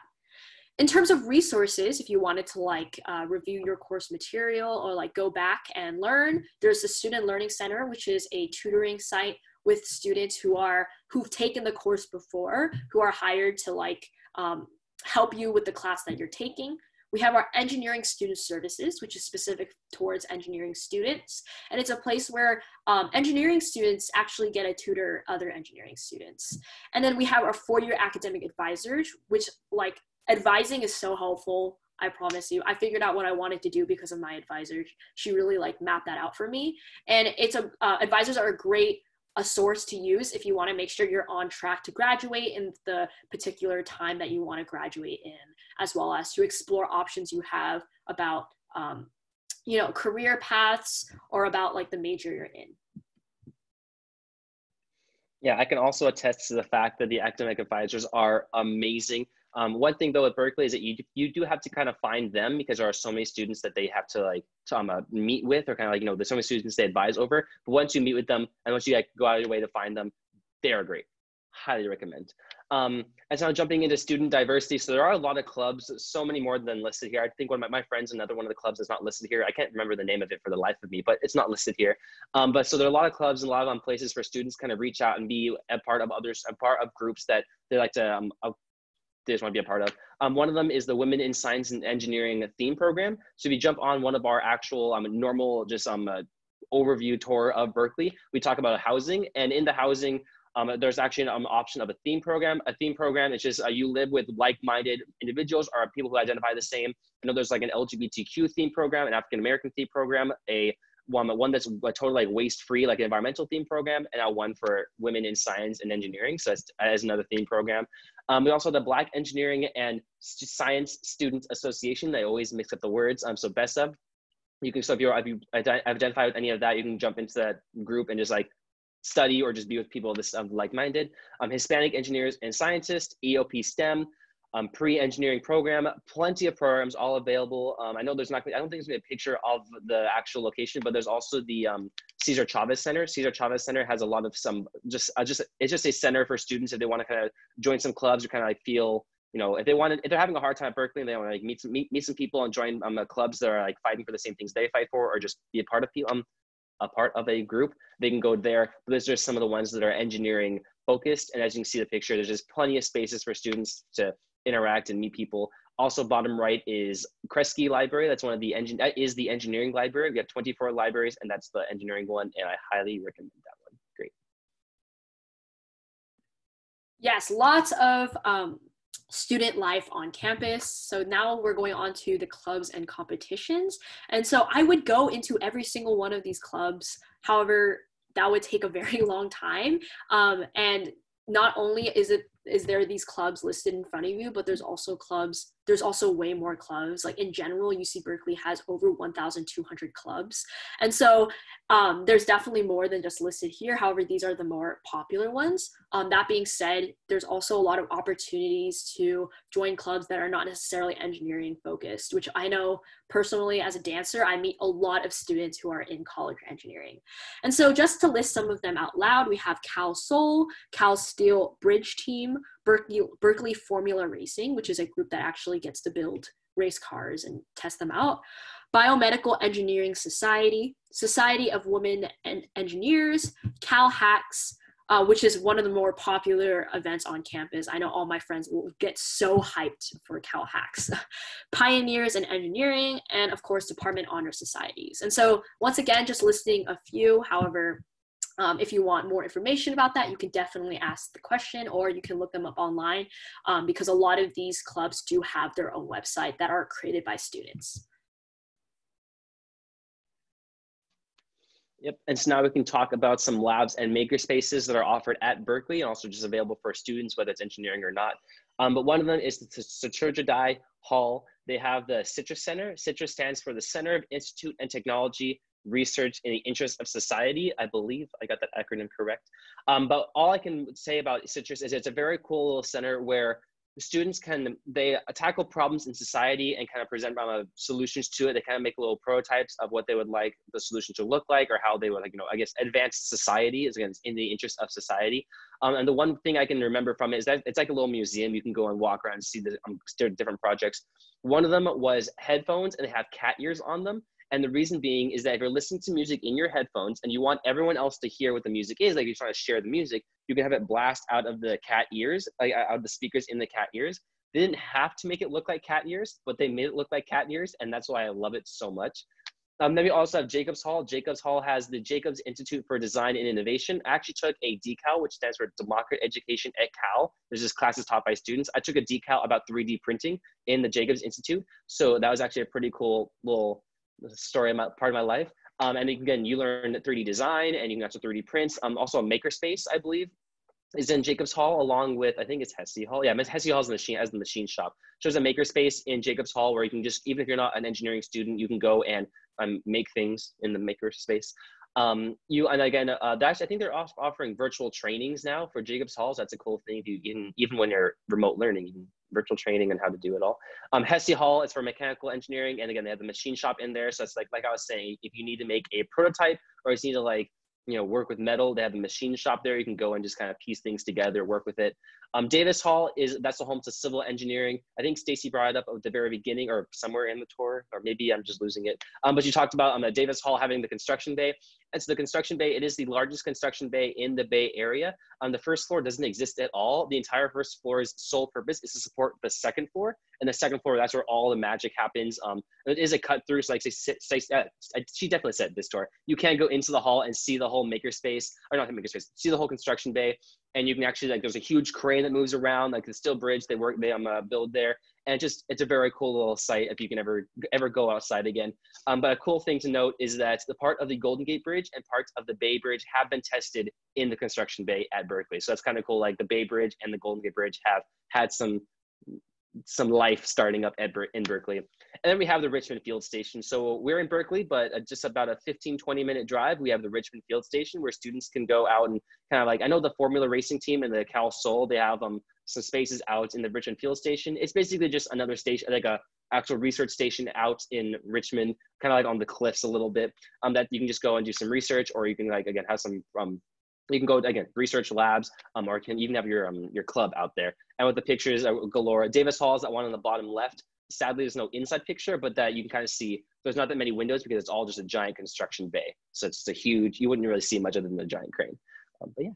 in terms of resources if you wanted to like uh, review your course material or like go back and learn there's the student learning center which is a tutoring site with students who are who've taken the course before who are hired to like um, help you with the class that you're taking. We have our engineering student services which is specific towards engineering students and it's a place where um, engineering students actually get a tutor other engineering students. And then we have our four-year academic advisors which like advising is so helpful I promise you. I figured out what I wanted to do because of my advisor. She really like mapped that out for me. And it's a uh, advisors are a great a source to use if you want to make sure you're on track to graduate in the particular time that you want to graduate in, as well as to explore options you have about, um, you know, career paths or about like the major you're in. Yeah, I can also attest to the fact that the academic advisors are amazing. Um, one thing though at Berkeley is that you you do have to kind of find them because there are so many students that they have to like to, um, uh, meet with or kind of like you know there's so many students they advise over. But once you meet with them and once you like go out of your way to find them, they are great. Highly recommend. Um, and so now jumping into student diversity. So there are a lot of clubs, so many more than listed here. I think one of my, my friends, another one of the clubs is not listed here. I can't remember the name of it for the life of me, but it's not listed here. Um, but so there are a lot of clubs and a lot of um, places for students kind of reach out and be a part of others, a part of groups that they like to, um, they just want to be a part of. Um, one of them is the Women in Science and Engineering theme program. So if you jump on one of our actual um, normal, just um, uh, overview tour of Berkeley, we talk about housing and in the housing, um, there's actually an um, option of a theme program. A theme program is just uh, you live with like-minded individuals or people who identify the same. I know there's like an LGBTQ theme program, an African American theme program, a one one that's a totally like waste-free, like an environmental theme program, and a one for women in science and engineering. So that's as another theme program. Um, we also have the Black Engineering and Science Students Association. They always mix up the words. Um, so BESSA. You can so if you're if you identify with any of that, you can jump into that group and just like study or just be with people this um, like-minded. Um, Hispanic engineers and scientists, EOP STEM, um, pre-engineering program, plenty of programs all available. Um, I know there's not, I don't think there's gonna be a picture of the actual location, but there's also the um, Cesar Chavez Center. Cesar Chavez Center has a lot of some, just, uh, just it's just a center for students if they wanna kind of join some clubs or kind of like feel, you know, if they want to, if they're having a hard time at Berkeley and they want to like meet some, meet, meet some people and join um, clubs that are like fighting for the same things they fight for, or just be a part of um, a part of a group, they can go there. But those are some of the ones that are engineering focused. And as you can see the picture, there's just plenty of spaces for students to interact and meet people. Also, bottom right is Kresge Library. That's one of the engine. That is the engineering library. We have 24 libraries, and that's the engineering one. And I highly recommend that one. Great. Yes, lots of um, student life on campus. So now we're going on to the clubs and competitions. And so I would go into every single one of these clubs. However, that would take a very long time. Um, and not only is it is there these clubs listed in front of you but there's also clubs there's also way more clubs. Like in general uc berkeley has over 1200 clubs. And so um, there's definitely more than just listed here. However these are the more popular ones. Um, that being said there's also a lot of opportunities to join clubs that are not necessarily engineering focused which i know personally as a dancer i meet a lot of students who are in college engineering. And so just to list some of them out loud we have CalSol cal steel bridge team Berkeley, Berkeley Formula Racing, which is a group that actually gets to build race cars and test them out. Biomedical Engineering Society, Society of Women and Engineers, Cal Hacks, uh, which is one of the more popular events on campus. I know all my friends will get so hyped for Cal Hacks. Pioneers in Engineering, and of course, Department Honor Societies. And so, once again, just listing a few. However, um, if you want more information about that, you can definitely ask the question or you can look them up online um, because a lot of these clubs do have their own website that are created by students. Yep, and so now we can talk about some labs and maker spaces that are offered at Berkeley and also just available for students, whether it's engineering or not. Um, but one of them is the Sutardja Dai Hall. They have the CITRIS Center. CITRIS stands for the Center of Institute and Technology research in the interest of society. I believe I got that acronym correct. Um, but all I can say about CITRIS is it's a very cool little center where students can they tackle problems in society and kind of present um, solutions to it. They kind of make little prototypes of what they would like the solution to look like, or how they would like you know I guess advance society is again in the interest of society. Um, and the one thing I can remember from it is that it's like a little museum. You can go and walk around and see the um, different projects. One of them was headphones, and they have cat ears on them. And the reason being is that if you're listening to music in your headphones and you want everyone else to hear what the music is, like you're trying to share the music, you can have it blast out of the cat ears, like out of the speakers in the cat ears. They didn't have to make it look like cat ears, but they made it look like cat ears, and that's why I love it so much. Um, then we also have Jacobs Hall. Jacobs Hall has the Jacobs Institute for Design and Innovation. I actually took a DeCal, which stands for Democratic Education at Cal. There's just classes taught by students. I took a DeCal about 3D printing in the Jacobs Institute. So that was actually a pretty cool little story, my, part of my life. Um, and again, you learn 3D design and you can also 3D prints. Um, also a makerspace, I believe, is in Jacobs Hall along with, I think it's Hesse Hall. Yeah, Hesse Hall is the machine, as the machine shop. So there's a makerspace in Jacobs Hall where you can just, even if you're not an engineering student, you can go and um, make things in the makerspace. Um, you and again, uh, that's I think they're off, offering virtual trainings now for Jacobs Halls. That's a cool thing. If you even even when you're remote learning, you can virtual training and how to do it all. Um, Hesse Hall is for mechanical engineering, and again, they have the machine shop in there. So it's like like I was saying, if you need to make a prototype or you need to like you know work with metal. They have a machine shop there. You can go and just kind of piece things together, work with it. Um, Davis Hall is that's the home to civil engineering. I think Stacey brought it up at the very beginning or somewhere in the tour, or maybe I'm just losing it. Um, but you talked about um, Davis Hall having the construction bay. And so the construction bay, it is the largest construction bay in the Bay Area. Um, the first floor doesn't exist at all. The entire first floor's sole purpose is to support the second floor. And the second floor, that's where all the magic happens. Um, it is a cut through. So like say, say, uh, she definitely said this tour. You can go into the hall and see the whole makerspace, or not the makerspace, see the whole construction bay. And you can actually like, there's a huge crane that moves around, like the steel bridge they work, they um, uh, build there and just it's a very cool little site if you can ever ever go outside again. Um, but a cool thing to note is that the part of the Golden Gate Bridge and parts of the Bay Bridge have been tested in the construction bay at Berkeley. So that's kind of cool. Like the Bay Bridge and the Golden Gate Bridge have had some some life starting up at Ber- in Berkeley. And then we have the Richmond Field Station. So we're in Berkeley, but just about a 15, 20 minute drive, we have the Richmond Field Station where students can go out and kind of like, I know the Formula Racing team and the Cal Sol, they have um, some spaces out in the Richmond Field Station. It's basically just another station, like a actual research station out in Richmond, kind of like on the cliffs a little bit, um, that you can just go and do some research, or you can like again have some um, you can go again research labs, um, or can even have your um, your club out there. And with the pictures uh, galore, Davis Hall is that one on the bottom left. Sadly, there's no inside picture, but that you can kind of see. There's not that many windows because it's all just a giant construction bay. So it's just a huge. You wouldn't really see much other than the giant crane. Um, but yeah.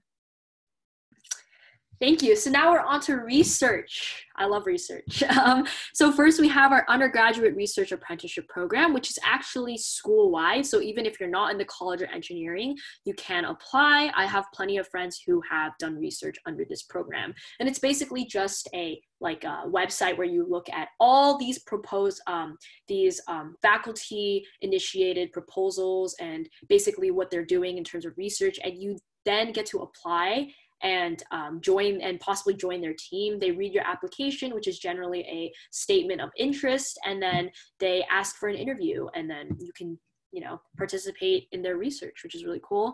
Thank you. So now we're on to research. I love research. Um, so first we have our undergraduate research apprenticeship program, which is actually school-wide. So even if you're not in the College of Engineering, you can apply. I have plenty of friends who have done research under this program. And it's basically just a like a website where you look at all these proposed um, these um, faculty initiated proposals and basically what they're doing in terms of research and you then get to apply and um, join and possibly join their team. They read your application, which is generally a statement of interest, and then they ask for an interview, and then you can you know participate in their research which is really cool.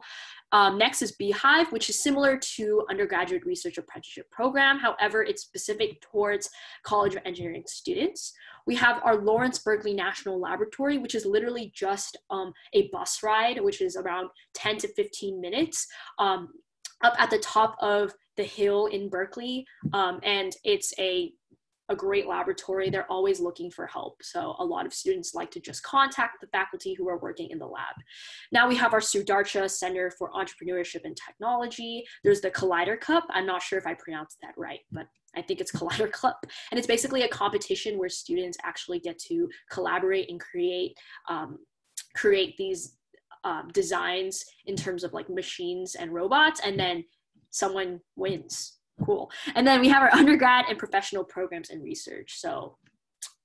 Um, next is beehive which is similar to undergraduate research apprenticeship program. However it's specific towards college of engineering students. We have our lawrence berkeley national laboratory which is literally just um, a bus ride which is around 10 to 15 minutes. Um, up at the top of the hill in Berkeley, um, and it's a a great laboratory. They're always looking for help. So a lot of students like to just contact the faculty who are working in the lab. Now we have our Sutardja Center for Entrepreneurship and Technology. There's the Collider Cup. I'm not sure if I pronounced that right, but I think it's Collider Cup. And it's basically a competition where students actually get to collaborate and create um, create these um, designs in terms of like machines and robots, and then someone wins. Cool. And then we have our undergrad and professional programs and research. So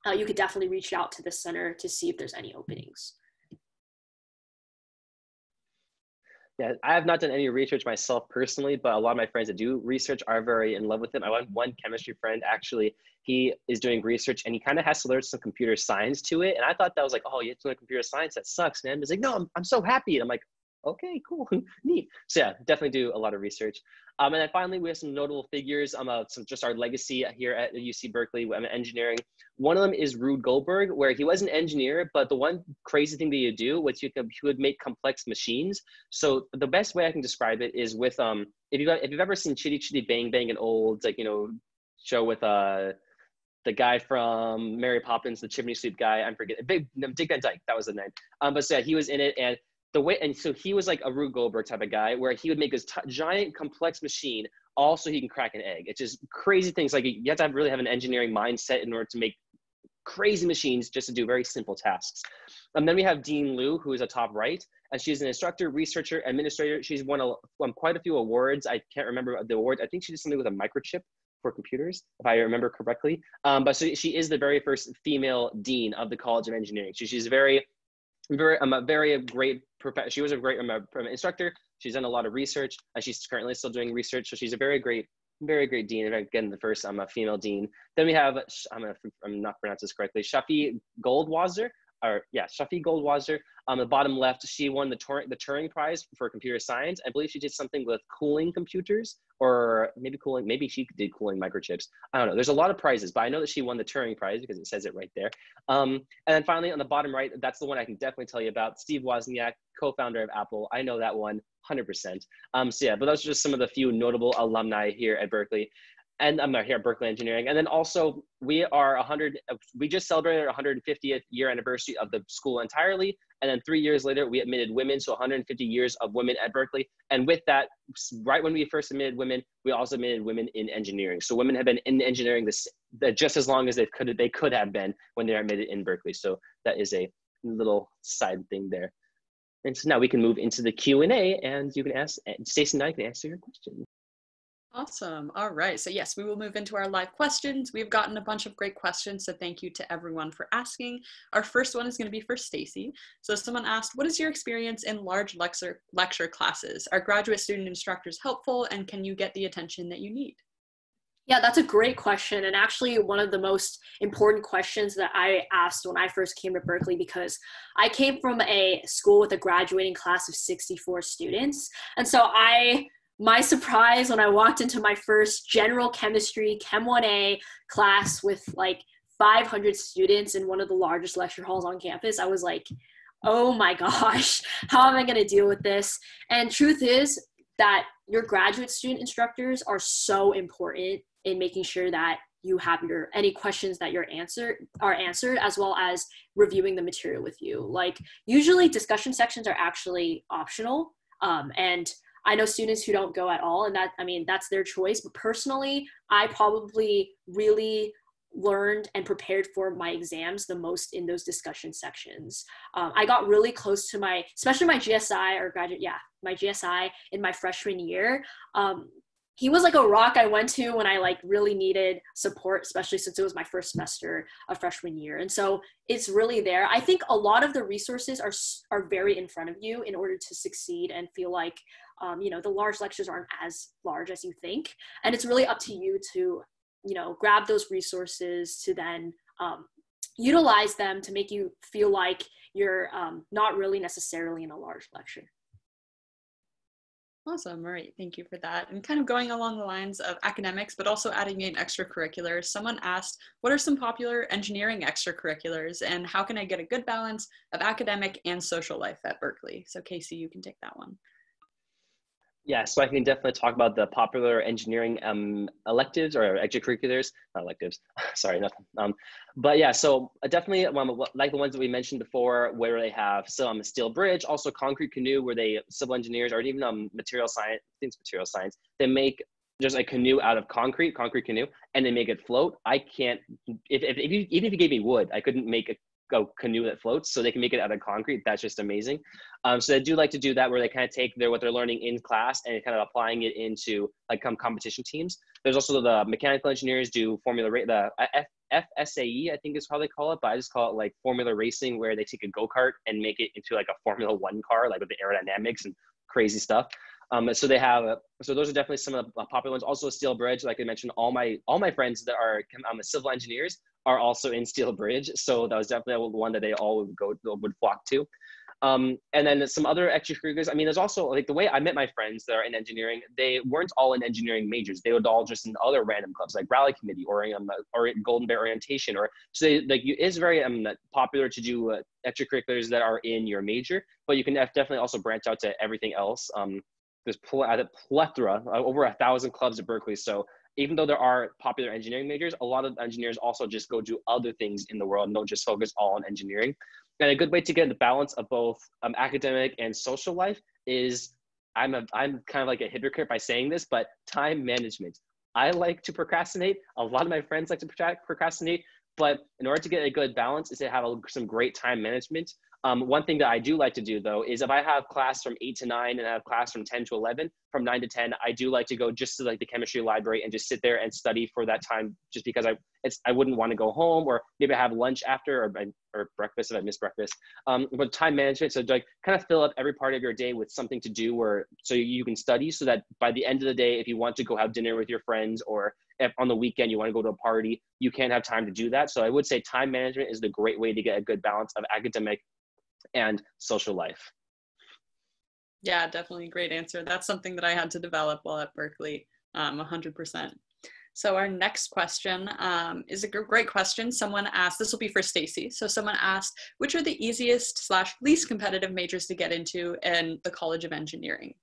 uh, you could definitely reach out to the center to see if there's any openings. Yeah, I have not done any research myself personally, but a lot of my friends that do research are very in love with it. I have one chemistry friend actually, he is doing research and he kind of has to learn some computer science to it. And I thought that was like, oh, you have to learn computer science. That sucks, man. He's like, no, I'm, I'm so happy. And I'm like, okay, cool, neat. So yeah, definitely do a lot of research. Um, and then finally, we have some notable figures, um, uh, some just our legacy here at UC Berkeley, I'm engineering. One of them is Rube Goldberg, where he was an engineer, but the one crazy thing that you do was you could, he would make complex machines. So the best way I can describe it is with, um, if, you've, if you've ever seen Chitty Chitty Bang Bang, an old, like, you know, show with, uh, the guy from Mary Poppins, the chimney sweep guy, I'm forgetting, Big, Dick Van Dyke, that was the name. Um, but so yeah, he was in it, and the way and so he was like a Rube Goldberg type of guy where he would make this t- giant complex machine also he can crack an egg. It's just crazy things like you have to have, really have an engineering mindset in order to make crazy machines just to do very simple tasks. And then we have Dean Liu, who is a top right, and she's an instructor, researcher, administrator. She's won, a, won quite a few awards. I can't remember the award. I think she did something with a microchip for computers, if I remember correctly. Um, but so she is the very first female dean of the College of Engineering. So she's very very I'm a very great prof- she was a great instructor. She's done a lot of research and she's currently still doing research so she's a very great very great dean. And again the first i'm a female dean. Then we have i'm, a, I'm not pronouncing this correctly shafi goldwasser or yeah, Shafi Goldwasser. On the bottom left, she won the, Tur- the Turing Prize for computer science. I believe she did something with cooling computers, or maybe cooling. Maybe she did cooling microchips. I don't know. There's a lot of prizes, but I know that she won the Turing Prize because it says it right there. Um, and then finally, on the bottom right, that's the one I can definitely tell you about. Steve Wozniak, co-founder of Apple. I know that one 100%. Um, so yeah, but those are just some of the few notable alumni here at Berkeley and I'm not here at Berkeley Engineering. And then also we are 100, we just celebrated our 150th year anniversary of the school entirely. And then three years later, we admitted women, so 150 years of women at Berkeley. And with that, right when we first admitted women, we also admitted women in engineering. So women have been in engineering this just as long as they could they could have been when they're admitted in Berkeley. So that is a little side thing there. And so now we can move into the Q and you can ask Stacey and I can answer your questions. Awesome. All right. So, yes, we will move into our live questions. We've gotten a bunch of great questions. So, thank you to everyone for asking. Our first one is going to be for Stacey. So, someone asked, What is your experience in large lecture, lecture classes? Are graduate student instructors helpful and can you get the attention that you need? Yeah, that's a great question. And actually, one of the most important questions that I asked when I first came to Berkeley because I came from a school with a graduating class of 64 students. And so I my surprise when I walked into my first general chemistry Chem 1A class with like 500 students in one of the largest lecture halls on campus, I was like, oh my gosh, how am I going to deal with this? And truth is that your graduate student instructors are so important in making sure that you have your any questions that your answer are answered as well as reviewing the material with you like usually discussion sections are actually optional um, and I know students who don't go at all, and that, I mean, that's their choice. But personally, I probably really learned and prepared for my exams the most in those discussion sections. Um, I got really close to my, especially my GSI or graduate, yeah, my GSI in my freshman year. Um, he was like a rock I went to when I like really needed support, especially since it was my first semester of freshman year. And so it's really there. I think a lot of the resources are are very in front of you in order to succeed and feel like um, you know the large lectures aren't as large as you think, and it's really up to you to you know grab those resources to then um, utilize them to make you feel like you're um, not really necessarily in a large lecture. Awesome. Right. Thank you for that. And kind of going along the lines of academics, but also adding in extracurriculars, someone asked, what are some popular engineering extracurriculars and how can I get a good balance of academic and social life at Berkeley? So Casey, you can take that one. Yeah, so I can definitely talk about the popular engineering um, electives or extracurriculars, not electives, sorry, nothing. Um, but yeah, so definitely um, like the ones that we mentioned before, where they have some steel bridge, also concrete canoe, where they civil engineers or even um, material science, I think material science, they make just a canoe out of concrete, concrete canoe, and they make it float. I can't, if, if, if you, even if you gave me wood, I couldn't make a a canoe that floats so they can make it out of concrete. That's just amazing. Um, so they do like to do that where they kind of take their what they're learning in class and kind of applying it into like come competition teams. There's also the mechanical engineers do formula rate the F- fsae i think is how they call it but i just call it like formula racing where they take a go-kart and make it into like a formula one car like with the aerodynamics and crazy stuff. Um, so they have, so those are definitely some of the popular ones. Also, Steel Bridge, like I mentioned, all my all my friends that are um, civil engineers are also in Steel Bridge. So that was definitely one that they all would go would flock to. Um, and then some other extracurriculars. I mean, there's also like the way I met my friends that are in engineering. They weren't all in engineering majors. They would all just in other random clubs like Rally Committee or um, or Golden Bear Orientation. Or so they, like you, it's very um, popular to do uh, extracurriculars that are in your major, but you can definitely also branch out to everything else. Um, there's pl- a plethora, uh, over a thousand clubs at Berkeley. So even though there are popular engineering majors, a lot of engineers also just go do other things in the world and don't just focus all on engineering. And a good way to get the balance of both um, academic and social life is I'm a I'm kind of like a hypocrite by saying this, but time management. I like to procrastinate. A lot of my friends like to procrastinate, but in order to get a good balance is to have a, some great time management. Um, one thing that I do like to do though is if I have class from eight to nine and I have class from 10 to 11, from nine to 10, I do like to go just to like the chemistry library and just sit there and study for that time just because I, it's, I wouldn't want to go home or maybe I have lunch after or, or breakfast if I miss breakfast. Um, but time management, so like kind of fill up every part of your day with something to do or so you can study so that by the end of the day, if you want to go have dinner with your friends or if on the weekend you want to go to a party, you can't have time to do that. So I would say time management is the great way to get a good balance of academic and social life. Yeah, definitely great answer. That's something that I had to develop while at Berkeley, um, 100%. So our next question um, is a great question. Someone asked, this will be for Stacey. So someone asked, which are the easiest slash least competitive majors to get into in the College of Engineering?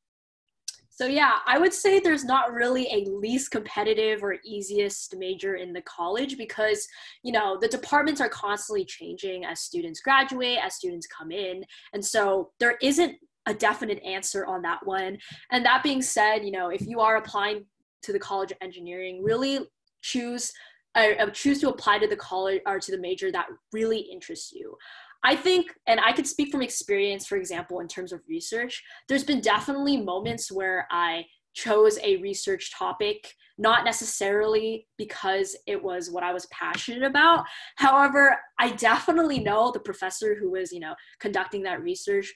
So yeah, I would say there's not really a least competitive or easiest major in the college because, you know, the departments are constantly changing as students graduate, as students come in. And so there isn't a definite answer on that one. And that being said, you know, if you are applying to the College of Engineering, really choose uh, choose to apply to the college or to the major that really interests you. I think, and I could speak from experience, for example, in terms of research, there's been definitely moments where I chose a research topic, not necessarily because it was what I was passionate about. However, I definitely know the professor who was, you know, conducting that research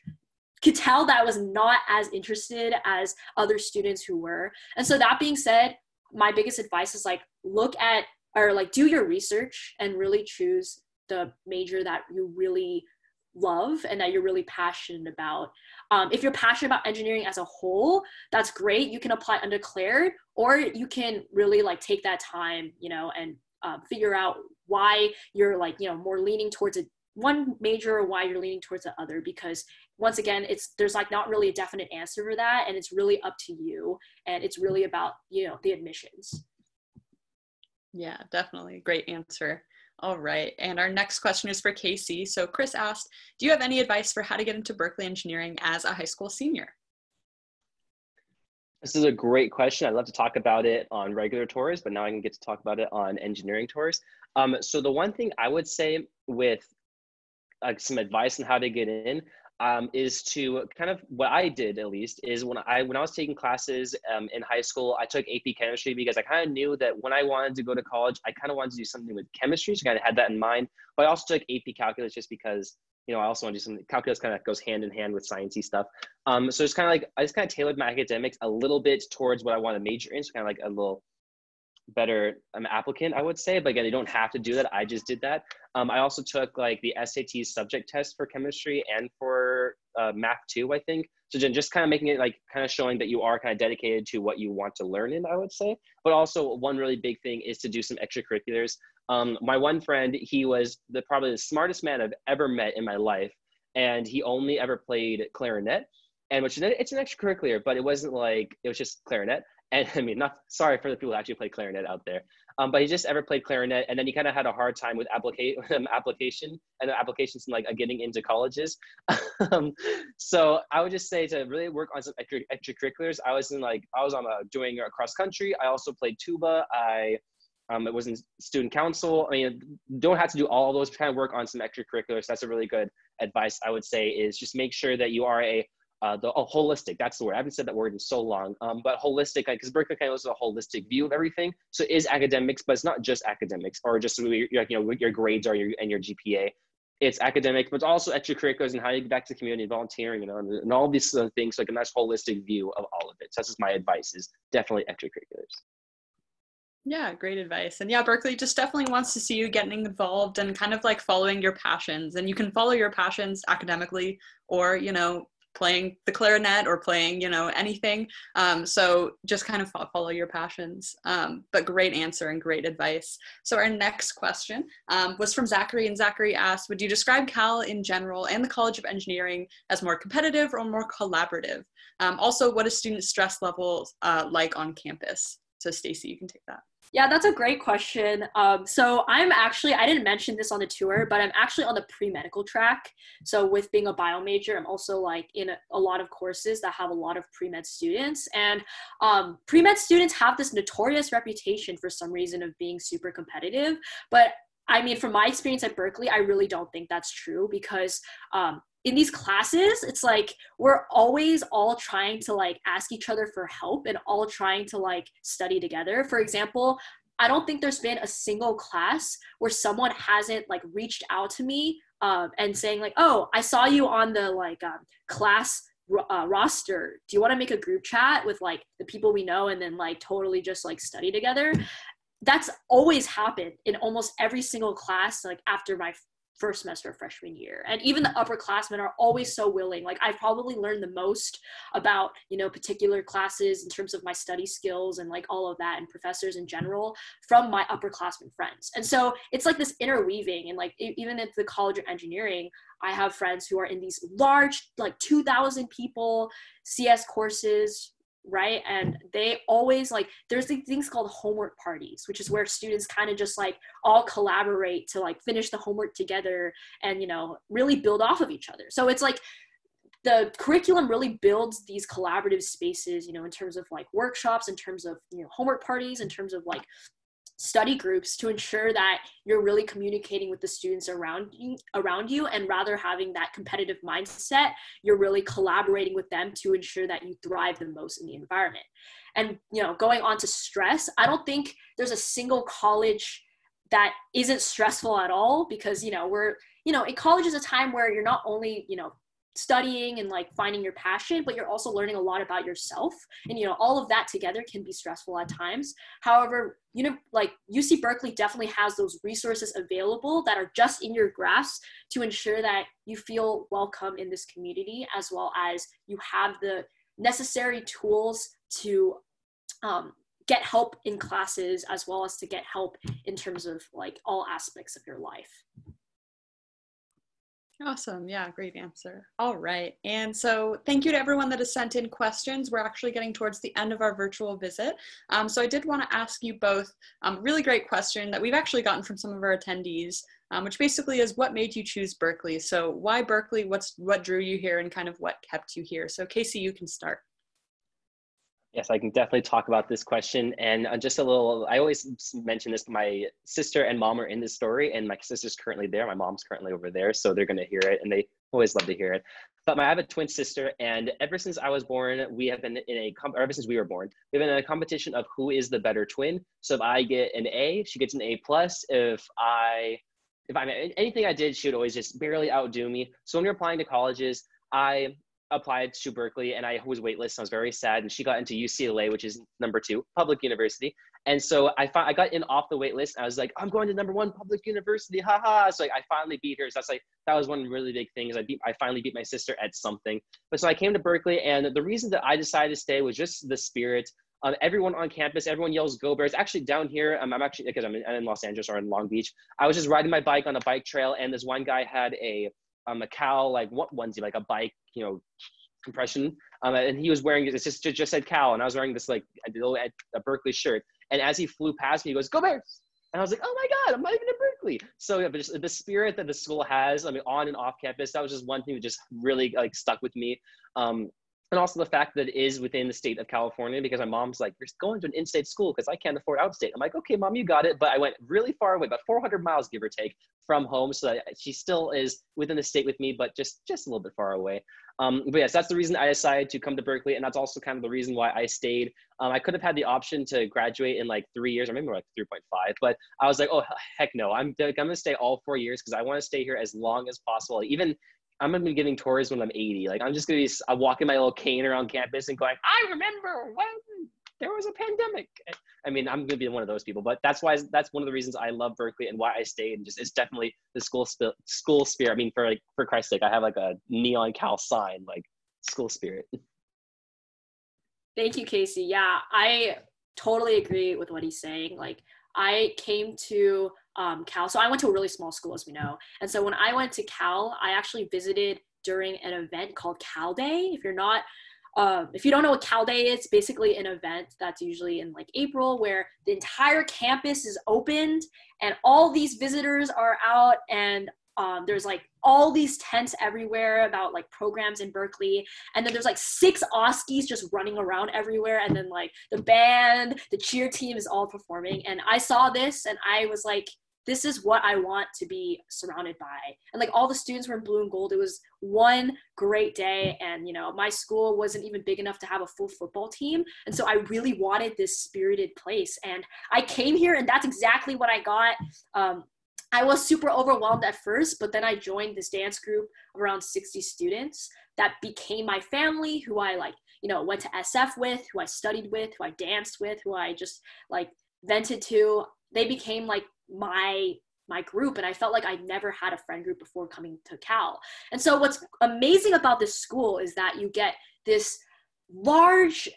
could tell that I was not as interested as other students who were. And so that being said, my biggest advice is like look at or like do your research and really choose the major that you really love and that you're really passionate about. Um, if you're passionate about engineering as a whole, that's great. You can apply undeclared, or you can really like take that time, you know, and uh, figure out why you're like, you know, more leaning towards a one major or why you're leaning towards the other. Because once again, it's there's like not really a definite answer for that, and it's really up to you, and it's really about you know the admissions. Yeah, definitely. Great answer. All right. And our next question is for Casey. So Chris asked, do you have any advice for how to get into Berkeley engineering as a high school senior? This is a great question. I'd love to talk about it on regular tours, but now I can get to talk about it on engineering tours. Um, so the one thing I would say with uh, some advice on how to get in, um, is to kind of what I did at least is when I when I was taking classes um, in high school, I took AP chemistry because I kind of knew that when I wanted to go to college, I kind of wanted to do something with chemistry, so I kind of had that in mind. But I also took AP calculus just because you know I also want to do something. Calculus kind of goes hand in hand with sciencey stuff. Um, so it's kind of like I just kind of tailored my academics a little bit towards what I want to major in, so kind of like a little better um, applicant, I would say. But again, you don't have to do that. I just did that. Um, I also took like the SAT subject test for chemistry and for uh, math too, I think. So just kind of making it like kind of showing that you are kind of dedicated to what you want to learn in, I would say. But also one really big thing is to do some extracurriculars. Um, my one friend, he was the probably the smartest man I've ever met in my life, and he only ever played clarinet. And which it's an extracurricular, but it wasn't like it was just clarinet and I mean, not sorry for the people who actually play clarinet out there, um, but he just ever played clarinet, and then he kind of had a hard time with application application and applications and like getting into colleges. um, so I would just say to really work on some extra, extracurriculars. I was in like I was on a doing a cross country. I also played tuba. I um, it was in student council. I mean, don't have to do all those. Kind of work on some extracurriculars. That's a really good advice I would say. Is just make sure that you are a uh, the oh, holistic. That's the word. I haven't said that word in so long. Um, but holistic, because Berkeley kind of is a holistic view of everything. So it is academics, but it's not just academics or just your, you know what your grades are your, and your GPA. It's academic, but it's also extracurriculars and how you get back to the community, volunteering, you know, and, and all these uh, things. So like a nice holistic view of all of it. So that's just my advice: is definitely extracurriculars. Yeah, great advice. And yeah, Berkeley just definitely wants to see you getting involved and kind of like following your passions. And you can follow your passions academically or, you know, playing the clarinet or playing you know anything. Um, so just kind of follow your passions. Um, but great answer and great advice. So our next question um, was from zachary and zachary asked would you describe cal in general and the college of engineering as more competitive or more collaborative? Um, also what is student stress level uh, like on campus? So stacy you can take that yeah, that's a great question. Um, so I'm actually, I didn't mention this on the tour, but I'm actually on the pre-medical track. So with being a bio major, I'm also like in a, a lot of courses that have a lot of pre-med students. And um, pre-med students have this notorious reputation for some reason of being super competitive. But I mean, from my experience at Berkeley, I really don't think that's true because um, in these classes it's like we're always all trying to like ask each other for help and all trying to like study together. For example i don't think there's been a single class where someone hasn't like reached out to me um, and saying like oh i saw you on the like um, class uh, roster. Do you want to make a group chat with like the people we know and then like totally just like study together? That's always happened in almost every single class like after my first semester freshman year. And even the upperclassmen are always so willing. Like i've probably learned the most about you know particular classes in terms of my study skills and like all of that and professors in general from my upperclassmen friends. And so it's like this interweaving and like even at the college of engineering i have friends who are in these large like 2000 people cs courses right? And they always like there's these things called homework parties which is where students kind of just like all collaborate to like finish the homework together and you know really build off of each other. So it's like the curriculum really builds these collaborative spaces you know in terms of like workshops in terms of you know homework parties in terms of like study groups to ensure that you're really communicating with the students around you around you and rather having that competitive mindset you're really collaborating with them to ensure that you thrive the most in the environment. And you know going on to stress i don't think there's a single college that isn't stressful at all because you know we're you know a college is a time where you're not only you know studying and like finding your passion but you're also learning a lot about yourself. And you know all of that together can be stressful at times. However you know like uc berkeley definitely has those resources available that are just in your grasp to ensure that you feel welcome in this community as well as you have the necessary tools to um, get help in classes as well as to get help in terms of like all aspects of your life Awesome. Yeah, great answer. All right. And so thank you to everyone that has sent in questions. We're actually getting towards the end of our virtual visit. Um, so I did want to ask you both um, really great question that we've actually gotten from some of our attendees, um, which basically is what made you choose Berkeley? So why Berkeley? What's what drew you here and kind of what kept you here? So Casey, you can start. Yes, I can definitely talk about this question. And uh, just a little, I always mention this, my sister and mom are in this story and my sister's currently there. My mom's currently over there. So they're going to hear it and they always love to hear it. But my, I have a twin sister and ever since I was born, we have been in a, ever since we were born, we've been in a competition of who is the better twin. So if I get an A, she gets an A plus. If I, if I, anything I did, she would always just barely outdo me. So when you're applying to colleges, I applied to Berkeley and I was waitlist. I was very sad. And she got into UCLA, which is number two, public university. And so I fi- I got in off the waitlist. I was like, I'm going to number one public university, haha. So like, I finally beat her. So that's like that was one really big thing. Is I beat I finally beat my sister at something. But so I came to Berkeley, and the reason that I decided to stay was just the spirit. Um, everyone on campus, everyone yells "Go Bears!" Actually, down here, um, I'm actually because I'm, I'm in Los Angeles or in Long Beach. I was just riding my bike on a bike trail, and this one guy had a um, a Cal like what onesie, like a bike, you know, compression. Um, and he was wearing it just just said Cal, and I was wearing this like a, a Berkeley shirt. And as he flew past me, he goes, "Go Bears!" And I was like, "Oh my God, I'm not even in Berkeley." So yeah, but just the spirit that the school has, I mean, on and off campus, that was just one thing that just really like stuck with me. Um, and also the fact that it is within the state of California because my mom's like, you're going to an in-state school because I can't afford outstate. I'm like, okay, mom, you got it. But I went really far away, about 400 miles, give or take, from home. So that she still is within the state with me, but just just a little bit far away. Um, but yes, that's the reason I decided to come to Berkeley, and that's also kind of the reason why I stayed. Um, I could have had the option to graduate in like three years, or maybe like 3.5, but I was like, oh heck no, I'm I'm gonna stay all four years because I want to stay here as long as possible. Even I'm gonna be giving tours when I'm 80. Like I'm just gonna be I'm walking my little cane around campus and going, I remember when there was a pandemic. I mean, I'm gonna be one of those people, but that's why that's one of the reasons I love Berkeley and why I stayed. And just it's definitely the school sp- school spirit. I mean, for like for Christ's sake, I have like a neon Cal sign, like school spirit. Thank you, Casey. Yeah, I totally agree with what he's saying. Like I came to um, Cal. So I went to a really small school, as we know. And so when I went to Cal, I actually visited during an event called Cal Day. If you're not, um, if you don't know what Cal Day is, basically an event that's usually in like April where the entire campus is opened and all these visitors are out and um, there's like all these tents everywhere about like programs in Berkeley. And then there's like six Oskies just running around everywhere. And then like the band, the cheer team is all performing. And I saw this and I was like, this is what I want to be surrounded by. And like all the students were in blue and gold. It was one great day. And, you know, my school wasn't even big enough to have a full football team. And so I really wanted this spirited place. And I came here and that's exactly what I got. Um, I was super overwhelmed at first, but then I joined this dance group of around 60 students that became my family, who I like, you know, went to SF with, who I studied with, who I danced with, who I just like vented to. They became like my my group and i felt like i never had a friend group before coming to cal and so what's amazing about this school is that you get this large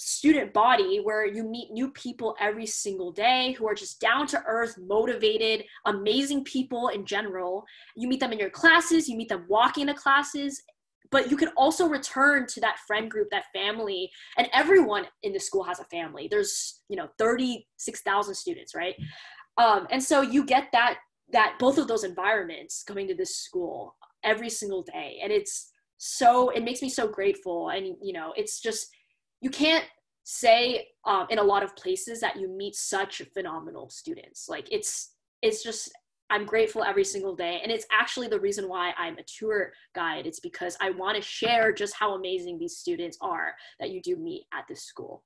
student body where you meet new people every single day who are just down to earth, motivated, amazing people in general. You meet them in your classes, you meet them walking to classes, but you can also return to that friend group, that family, and everyone in the school has a family. There's, you know, 36,000 students, right? Um, and so you get that that both of those environments coming to this school every single day and it's so it makes me so grateful and you know it's just you can't say um, in a lot of places that you meet such phenomenal students like it's it's just i'm grateful every single day and it's actually the reason why i'm a tour guide it's because i want to share just how amazing these students are that you do meet at this school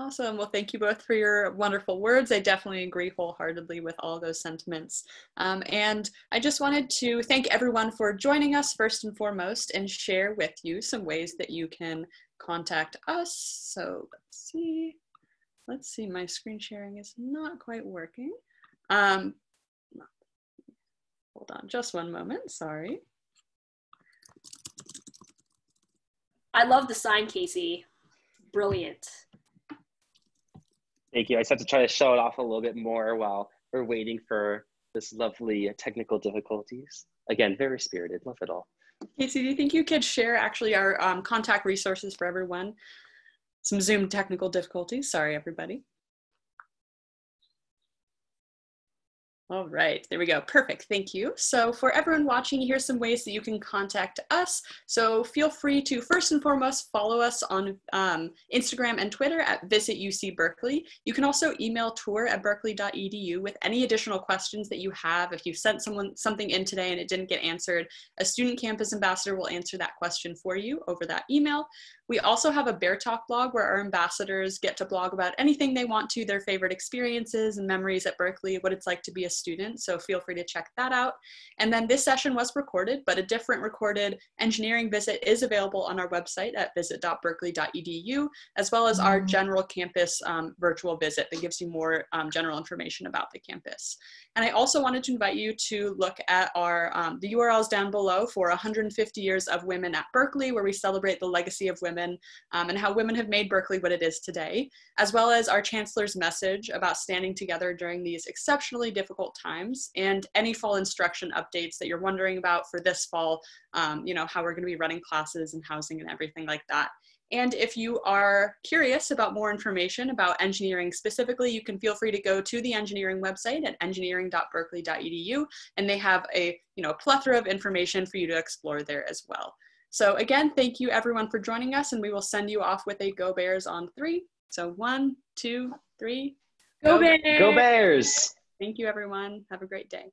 Awesome. Well, thank you both for your wonderful words. I definitely agree wholeheartedly with all those sentiments. Um, and I just wanted to thank everyone for joining us first and foremost and share with you some ways that you can contact us. So let's see. Let's see, my screen sharing is not quite working. Um, hold on just one moment, sorry. I love the sign, Casey. Brilliant. Thank you. I just have to try to show it off a little bit more while we're waiting for this lovely technical difficulties. Again, very spirited. Love it all. Casey, do you think you could share actually our um, contact resources for everyone? Some Zoom technical difficulties. Sorry, everybody. All right, there we go. Perfect, thank you. So for everyone watching, here's some ways that you can contact us. So feel free to first and foremost follow us on um, Instagram and Twitter at Visit UC Berkeley. You can also email tour at berkeley.edu with any additional questions that you have. If you sent someone something in today and it didn't get answered, a student campus ambassador will answer that question for you over that email. We also have a Bear Talk blog where our ambassadors get to blog about anything they want to, their favorite experiences and memories at Berkeley, what it's like to be a student. So feel free to check that out. And then this session was recorded, but a different recorded engineering visit is available on our website at visit.berkeley.edu, as well as our mm-hmm. general campus um, virtual visit that gives you more um, general information about the campus. And I also wanted to invite you to look at our um, the URLs down below for 150 years of women at Berkeley, where we celebrate the legacy of women women um, and how women have made Berkeley what it is today, as well as our chancellor's message about standing together during these exceptionally difficult times and any fall instruction updates that you're wondering about for this fall, um, you know, how we're going to be running classes and housing and everything like that. And if you are curious about more information about engineering specifically, you can feel free to go to the engineering website at engineering.berkeley.edu, and they have a you know plethora of information for you to explore there as well. So again, thank you everyone for joining us and we will send you off with a Go Bears on three. So one, two, three. Go, Go Bears! Go Bears! Thank you everyone. Have a great day.